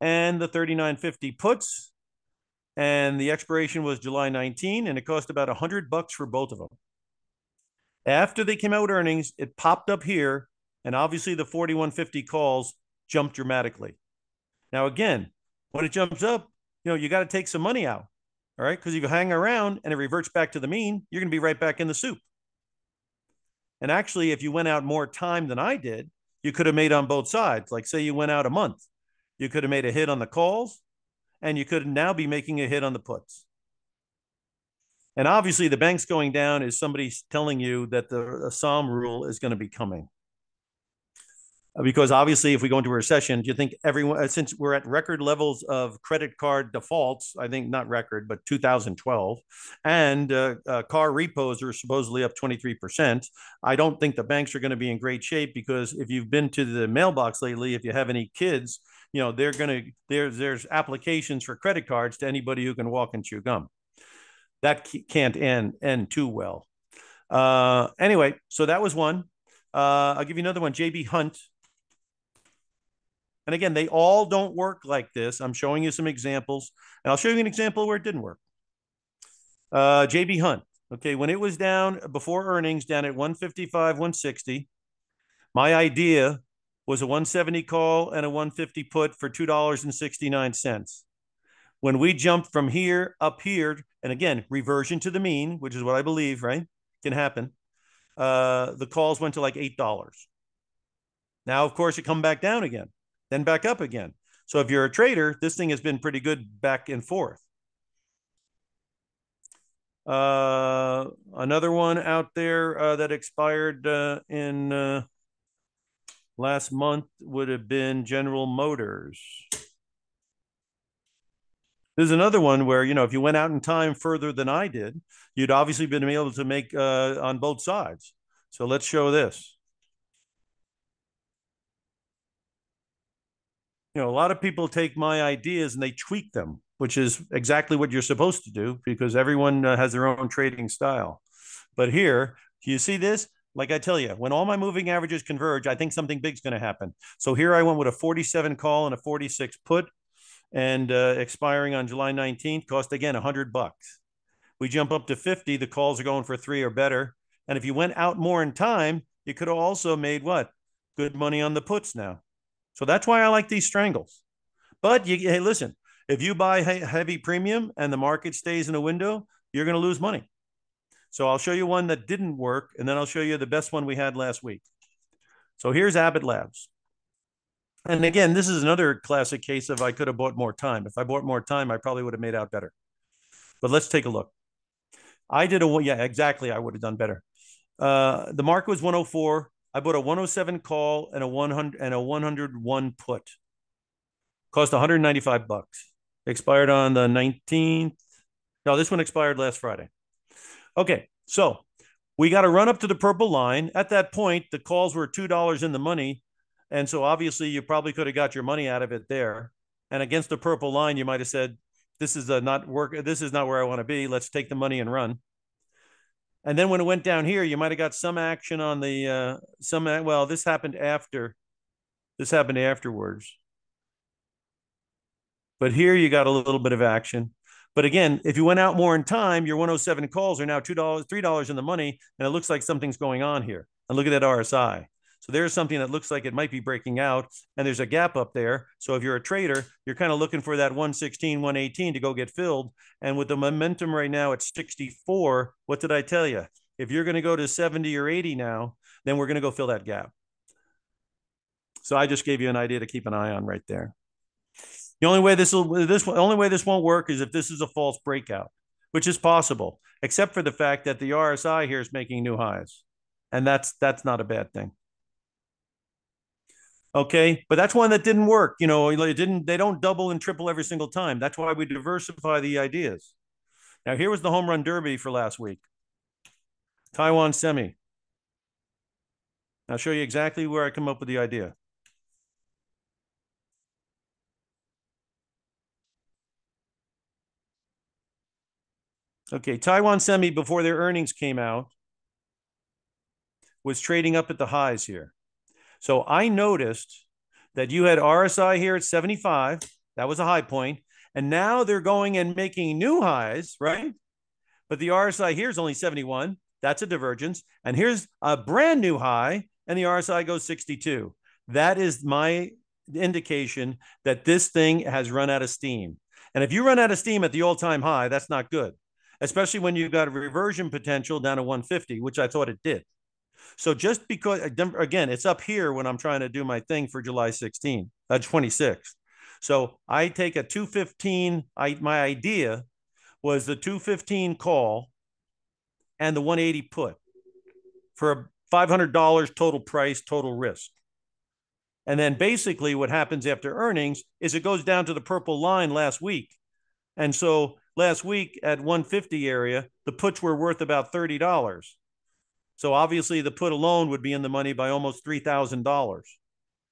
and the 3950 puts and the expiration was July 19, and it cost about 100 bucks for both of them. After they came out with earnings, it popped up here, and obviously the 4150 calls jumped dramatically. Now, again, when it jumps up, you know, you got to take some money out, all right? Because if you hang around and it reverts back to the mean, you're going to be right back in the soup. And actually, if you went out more time than I did, you could have made on both sides. Like, say you went out a month, you could have made a hit on the calls and you could now be making a hit on the puts. And obviously, the bank's going down is somebody telling you that the Sahm rule is going to be coming. Because obviously, if we go into a recession, do you think everyone, uh, since we're at record levels of credit card defaults, I think not record, but 2012, and uh, uh, car repos are supposedly up 23%, I don't think the banks are going to be in great shape because if you've been to the mailbox lately, if you have any kids, you know they're going to there's there's applications for credit cards to anybody who can walk and chew gum. That can't end end too well. Uh anyway so that was one. Uh i'll give you another one. Jb hunt and again they all don't work like this i'm showing you some examples and i'll show you an example where it didn't work uh jb hunt okay when it was down before earnings down at 155 160 my idea was a 170 call and a 150 put for $2.69. When we jumped from here up here, and again, reversion to the mean, which is what I believe, right? Can happen. Uh, the calls went to like $8. Now, of course, it come back down again, then back up again. So if you're a trader, this thing has been pretty good back and forth. Uh, another one out there uh, that expired uh, in uh, last month would have been General Motors. There's another one where, you know, if you went out in time further than I did, you'd obviously been able to make uh, on both sides. So let's show this. You know, a lot of people take my ideas and they tweak them, which is exactly what you're supposed to do because everyone uh, has their own trading style. But here, do you see this? like I tell you, when all my moving averages converge, I think something big's going to happen. So here I went with a 47 call and a 46 put, and uh, expiring on July 19th, cost again 100 bucks. We jump up to 50, the calls are going for three or better. And if you went out more in time, you could have also made what? Good money on the puts now. So that's why I like these strangles. But you, hey, listen, if you buy heavy premium and the market stays in a window, you're going to lose money. So I'll show you one that didn't work, and then I'll show you the best one we had last week. So here's Abbott Labs. And again, this is another classic case of I could have bought more time. If I bought more time, I probably would have made out better. But let's take a look. I did a yeah, exactly. I would have done better. Uh, the mark was 104. I bought a 107 call and a 100 and a 101 put. Cost 195 bucks. Expired on the 19th. No, this one expired last Friday. Okay, so we got to run up to the purple line. At that point, the calls were two dollars in the money, and so obviously you probably could have got your money out of it there. And against the purple line, you might have said, "This is a not work. This is not where I want to be. Let's take the money and run." And then when it went down here, you might have got some action on the uh, some. Well, this happened after. This happened afterwards. But here you got a little bit of action. But again, if you went out more in time, your 107 calls are now $2, $3 in the money, and it looks like something's going on here. And look at that RSI. So there's something that looks like it might be breaking out, and there's a gap up there. So if you're a trader, you're kind of looking for that 116, 118 to go get filled. And with the momentum right now at 64, what did I tell you? If you're going to go to 70 or 80 now, then we're going to go fill that gap. So I just gave you an idea to keep an eye on right there. The only way this will this only way this won't work is if this is a false breakout, which is possible, except for the fact that the RSI here is making new highs, and that's that's not a bad thing. Okay, but that's one that didn't work. You know, it didn't. They don't double and triple every single time. That's why we diversify the ideas. Now, here was the home run derby for last week. Taiwan Semi. I'll show you exactly where I come up with the idea. Okay, Taiwan Semi, before their earnings came out, was trading up at the highs here. So I noticed that you had RSI here at 75. That was a high point. And now they're going and making new highs, right? But the RSI here is only 71. That's a divergence. And here's a brand new high, and the RSI goes 62. That is my indication that this thing has run out of steam. And if you run out of steam at the all time high, that's not good especially when you've got a reversion potential down to 150, which I thought it did. So just because again, it's up here when I'm trying to do my thing for July 16, uh, 26. So I take a 215. I my idea was the 215 call and the 180 put for a $500 total price, total risk. And then basically what happens after earnings is it goes down to the purple line last week. And so last week at 150 area, the puts were worth about $30. So obviously the put alone would be in the money by almost $3,000.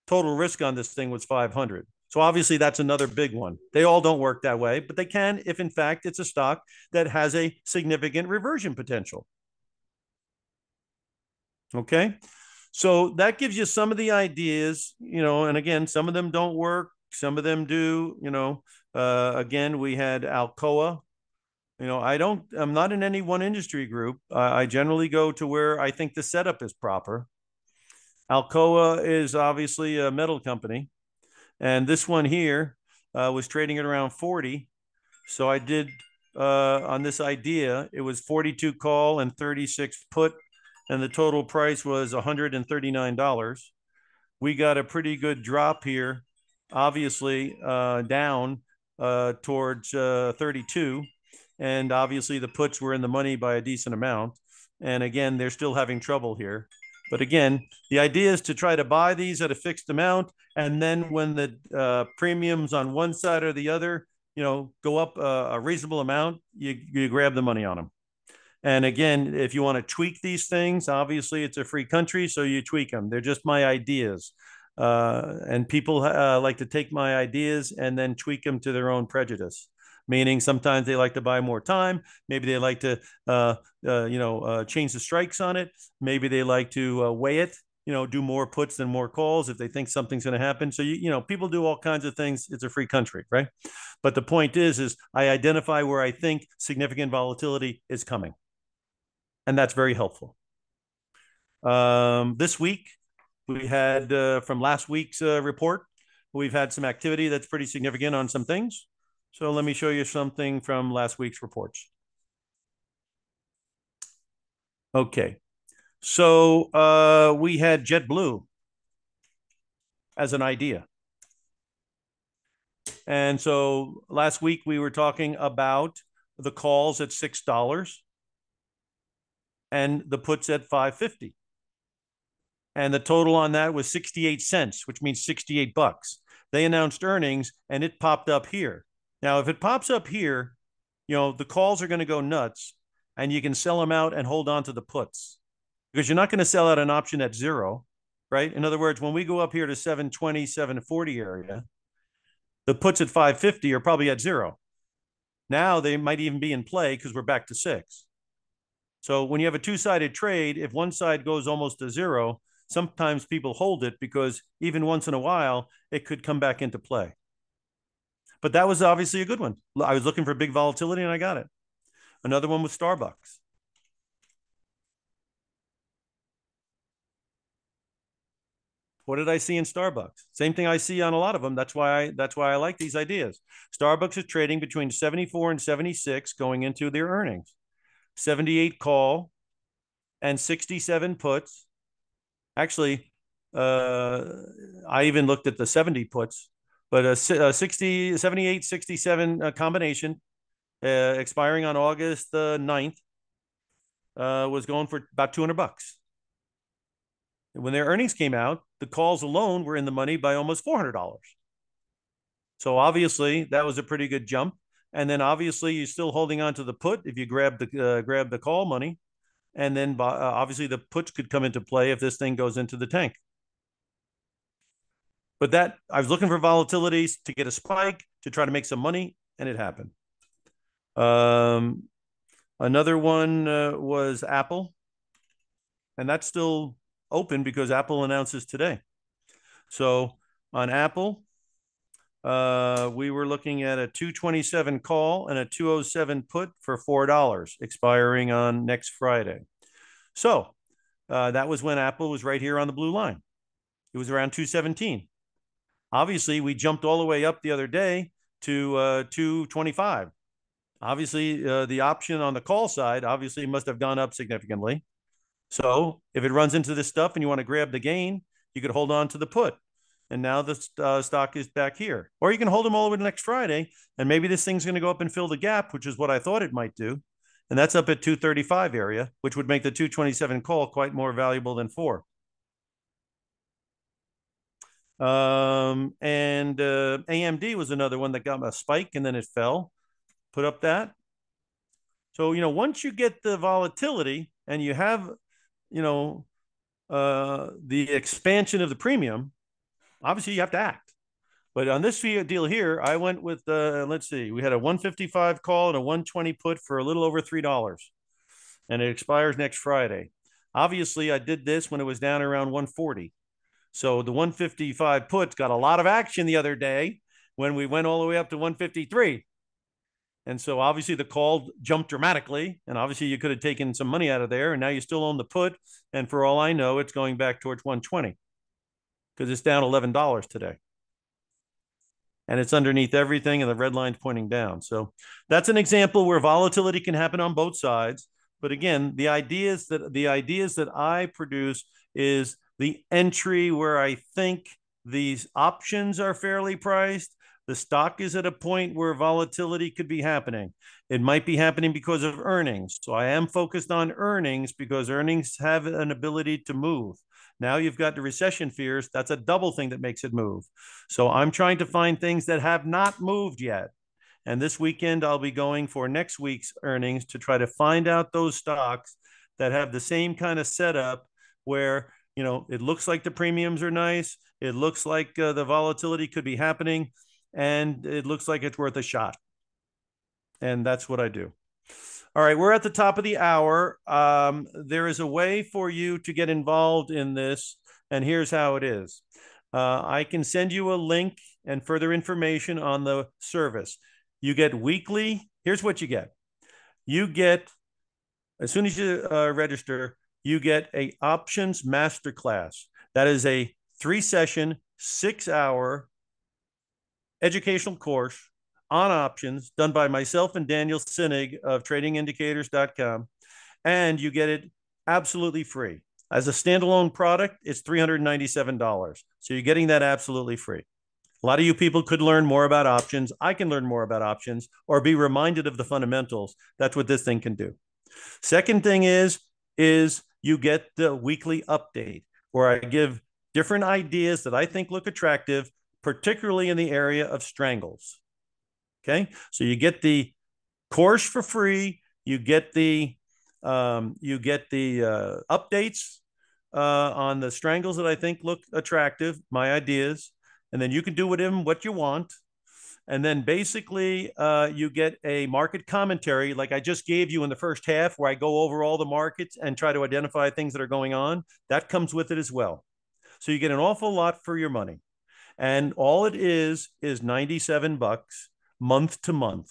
Total risk on this thing was 500. So obviously that's another big one. They all don't work that way, but they can if in fact it's a stock that has a significant reversion potential. Okay? So that gives you some of the ideas, you know, and again, some of them don't work, some of them do, you know. Uh, again, we had Alcoa. You know, I don't, I'm not in any one industry group. Uh, I generally go to where I think the setup is proper. Alcoa is obviously a metal company. And this one here uh, was trading at around 40. So I did uh, on this idea, it was 42 call and 36 put, and the total price was $139. We got a pretty good drop here, obviously uh, down uh, towards uh, 32. And obviously, the puts were in the money by a decent amount. And again, they're still having trouble here. But again, the idea is to try to buy these at a fixed amount. And then when the uh, premiums on one side or the other, you know, go up a, a reasonable amount, you, you grab the money on them. And again, if you want to tweak these things, obviously it's a free country, so you tweak them. They're just my ideas. Uh, and people uh, like to take my ideas and then tweak them to their own prejudice meaning sometimes they like to buy more time. Maybe they like to uh, uh, you know uh, change the strikes on it. Maybe they like to uh, weigh it you know do more puts than more calls if they think something's going to happen. So you you know people do all kinds of things. It's a free country right? But the point is is i identify where i think significant volatility is coming. And that's very helpful. Um, this week we had uh, from last week's uh, report, we've had some activity that's pretty significant on some things. So let me show you something from last week's reports. Okay, so uh, we had JetBlue as an idea. And so last week we were talking about the calls at $6 and the puts at 550 and the total on that was 68 cents, which means 68 bucks. They announced earnings and it popped up here. Now, if it pops up here, you know, the calls are going to go nuts and you can sell them out and hold on to the puts because you're not going to sell out an option at zero, right? In other words, when we go up here to 720, 740 area, the puts at 550 are probably at zero. Now they might even be in play because we're back to six. So when you have a two sided trade, if one side goes almost to zero, sometimes people hold it because even once in a while it could come back into play. But that was obviously a good one. I was looking for big volatility and I got it. Another one was Starbucks. What did I see in Starbucks? Same thing I see on a lot of them. That's why I that's why I like these ideas. Starbucks is trading between 74 and 76 going into their earnings. 78 call and 67 puts. Actually, uh, I even looked at the 70 puts, but a, a 60, 78, 67 uh, combination uh, expiring on August the 9th uh, was going for about 200 bucks. When their earnings came out, the calls alone were in the money by almost $400. So obviously that was a pretty good jump. And then obviously you're still holding on to the put if you grab the uh, grab the call money, and then uh, obviously the puts could come into play if this thing goes into the tank. But that I was looking for volatilities to get a spike to try to make some money, and it happened. Um, another one uh, was Apple, and that's still open because Apple announces today. So on Apple, uh, we were looking at a 227 call and a 207 put for $4 expiring on next Friday. So uh, that was when Apple was right here on the blue line. It was around 217. Obviously, we jumped all the way up the other day to uh, 225. Obviously, uh, the option on the call side obviously must have gone up significantly. So if it runs into this stuff and you want to grab the gain, you could hold on to the put. And now the uh, stock is back here. Or you can hold them all the way to next Friday. And maybe this thing's going to go up and fill the gap, which is what I thought it might do. And that's up at 235 area, which would make the 227 call quite more valuable than four. Um, and uh, AMD was another one that got a spike and then it fell. Put up that. So, you know, once you get the volatility and you have you know, uh, the expansion of the premium, obviously you have to act. But on this deal here, I went with, uh, let's see, we had a 155 call and a 120 put for a little over $3. And it expires next Friday. Obviously, I did this when it was down around 140. So the 155 puts got a lot of action the other day when we went all the way up to 153. And so obviously the call jumped dramatically. And obviously you could have taken some money out of there. And now you still own the put. And for all I know, it's going back towards 120 because it's down $11 today. And it's underneath everything, and the red line's pointing down. So that's an example where volatility can happen on both sides. But again, the ideas that the ideas that I produce is the entry where I think these options are fairly priced the stock is at a point where volatility could be happening. It might be happening because of earnings. So I am focused on earnings because earnings have an ability to move. Now you've got the recession fears. That's a double thing that makes it move. So I'm trying to find things that have not moved yet. And this weekend, I'll be going for next week's earnings to try to find out those stocks that have the same kind of setup where, you know, it looks like the premiums are nice. It looks like uh, the volatility could be happening and it looks like it's worth a shot. And that's what I do. All right, we're at the top of the hour. Um, there is a way for you to get involved in this, and here's how it is. Uh, I can send you a link and further information on the service. You get weekly. Here's what you get. You get as soon as you uh, register, you get a options masterclass. That is a three session, six hour educational course on options done by myself and Daniel Sinig of tradingindicators.com. And you get it absolutely free. As a standalone product, it's $397. So you're getting that absolutely free. A lot of you people could learn more about options. I can learn more about options or be reminded of the fundamentals. That's what this thing can do. Second thing is is you get the weekly update where I give different ideas that I think look attractive particularly in the area of strangles. Okay, so you get the course for free. You get the um, you get the uh, updates uh, on the strangles that I think look attractive, my ideas, and then you can do with them what you want. And then basically, uh, you get a market commentary like I just gave you in the first half, where I go over all the markets and try to identify things that are going on. That comes with it as well. So you get an awful lot for your money. And all it is is 97 bucks month to month.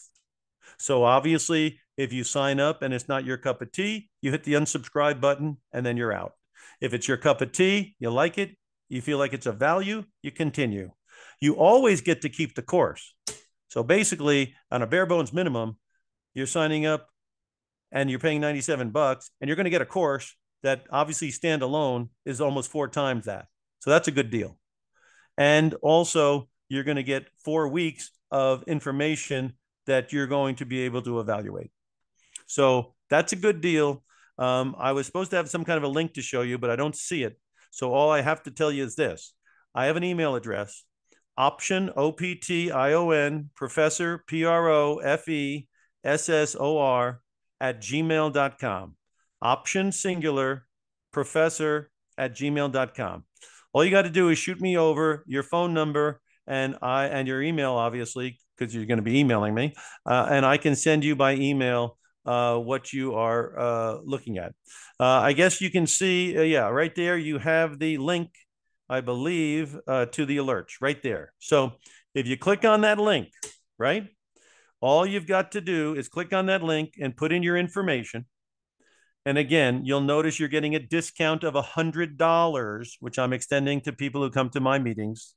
So obviously, if you sign up and it's not your cup of tea, you hit the unsubscribe button and then you're out. If it's your cup of tea, you like it, you feel like it's a value, you continue. You always get to keep the course. So basically, on a bare bones minimum, you're signing up and you're paying 97 bucks and you're going to get a course that obviously standalone is almost four times that. So that's a good deal. And also, you're going to get four weeks of information that you're going to be able to evaluate. So that's a good deal. Um, I was supposed to have some kind of a link to show you, but I don't see it. So all I have to tell you is this I have an email address option O P T I O N professor P R O F E S S O R at gmail.com. Option singular professor at gmail.com. All you got to do is shoot me over your phone number and I and your email, obviously, because you're going to be emailing me, uh, and I can send you by email uh, what you are uh, looking at. Uh, I guess you can see, uh, yeah, right there you have the link, I believe, uh, to the alerts right there. So if you click on that link, right, all you've got to do is click on that link and put in your information. And again, you'll notice you're getting a discount of $100, which I'm extending to people who come to my meetings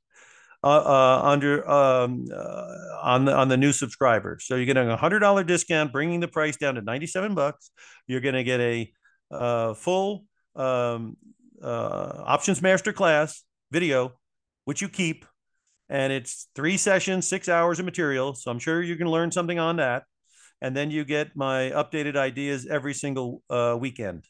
uh, uh, under um, uh, on the on the new subscribers. So you're getting a hundred dollar discount, bringing the price down to ninety seven bucks. You're going to get a uh, full um, uh, options master class video, which you keep, and it's three sessions, six hours of material. So I'm sure you can learn something on that. And then you get my updated ideas every single uh, weekend.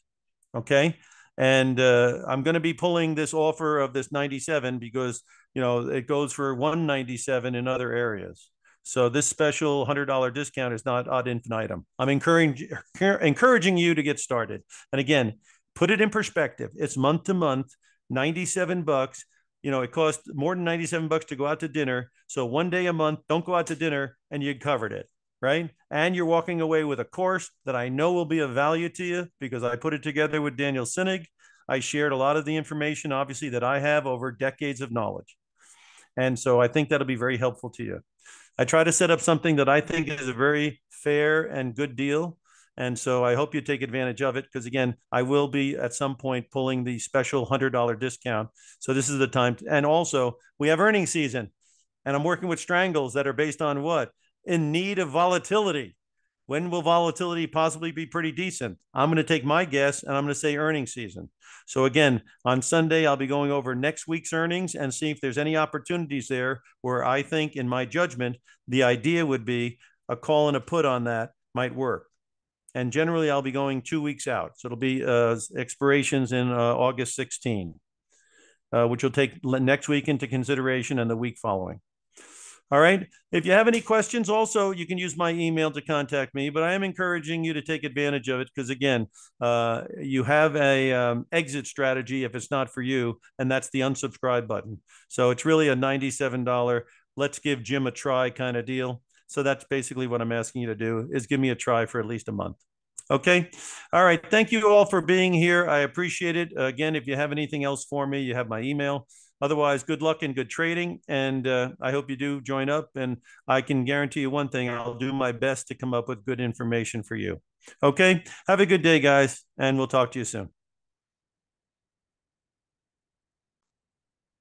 Okay. And uh, I'm going to be pulling this offer of this 97 because you know it goes for 197 in other areas. So this special $100 discount is not ad infinitum. I'm encouraging encouraging you to get started. And again, put it in perspective. It's month to month, 97 bucks. You know, it costs more than 97 bucks to go out to dinner. So one day a month, don't go out to dinner and you covered it right? And you're walking away with a course that I know will be of value to you because I put it together with Daniel Sinig. I shared a lot of the information, obviously, that I have over decades of knowledge. And so I think that'll be very helpful to you. I try to set up something that I think is a very fair and good deal. And so I hope you take advantage of it because, again, I will be at some point pulling the special $100 discount. So this is the time. To, and also, we have earnings season, and I'm working with strangles that are based on what? In need of volatility. When will volatility possibly be pretty decent? I'm going to take my guess and I'm going to say earnings season. So again, on Sunday, I'll be going over next week's earnings and see if there's any opportunities there where I think, in my judgment, the idea would be a call and a put on that might work. And generally, I'll be going two weeks out. So it'll be uh, expirations in uh, August 16, uh, which will take next week into consideration and the week following. All right. If you have any questions, also, you can use my email to contact me, but I am encouraging you to take advantage of it because, again, uh, you have a um, exit strategy if it's not for you, and that's the unsubscribe button. So it's really a $97, let's give Jim a try kind of deal. So that's basically what I'm asking you to do is give me a try for at least a month. Okay. All right. Thank you all for being here. I appreciate it. Again, if you have anything else for me, you have my email. Otherwise, good luck and good trading. And uh, I hope you do join up. And I can guarantee you one thing I'll do my best to come up with good information for you. Okay. Have a good day, guys. And we'll talk to you soon.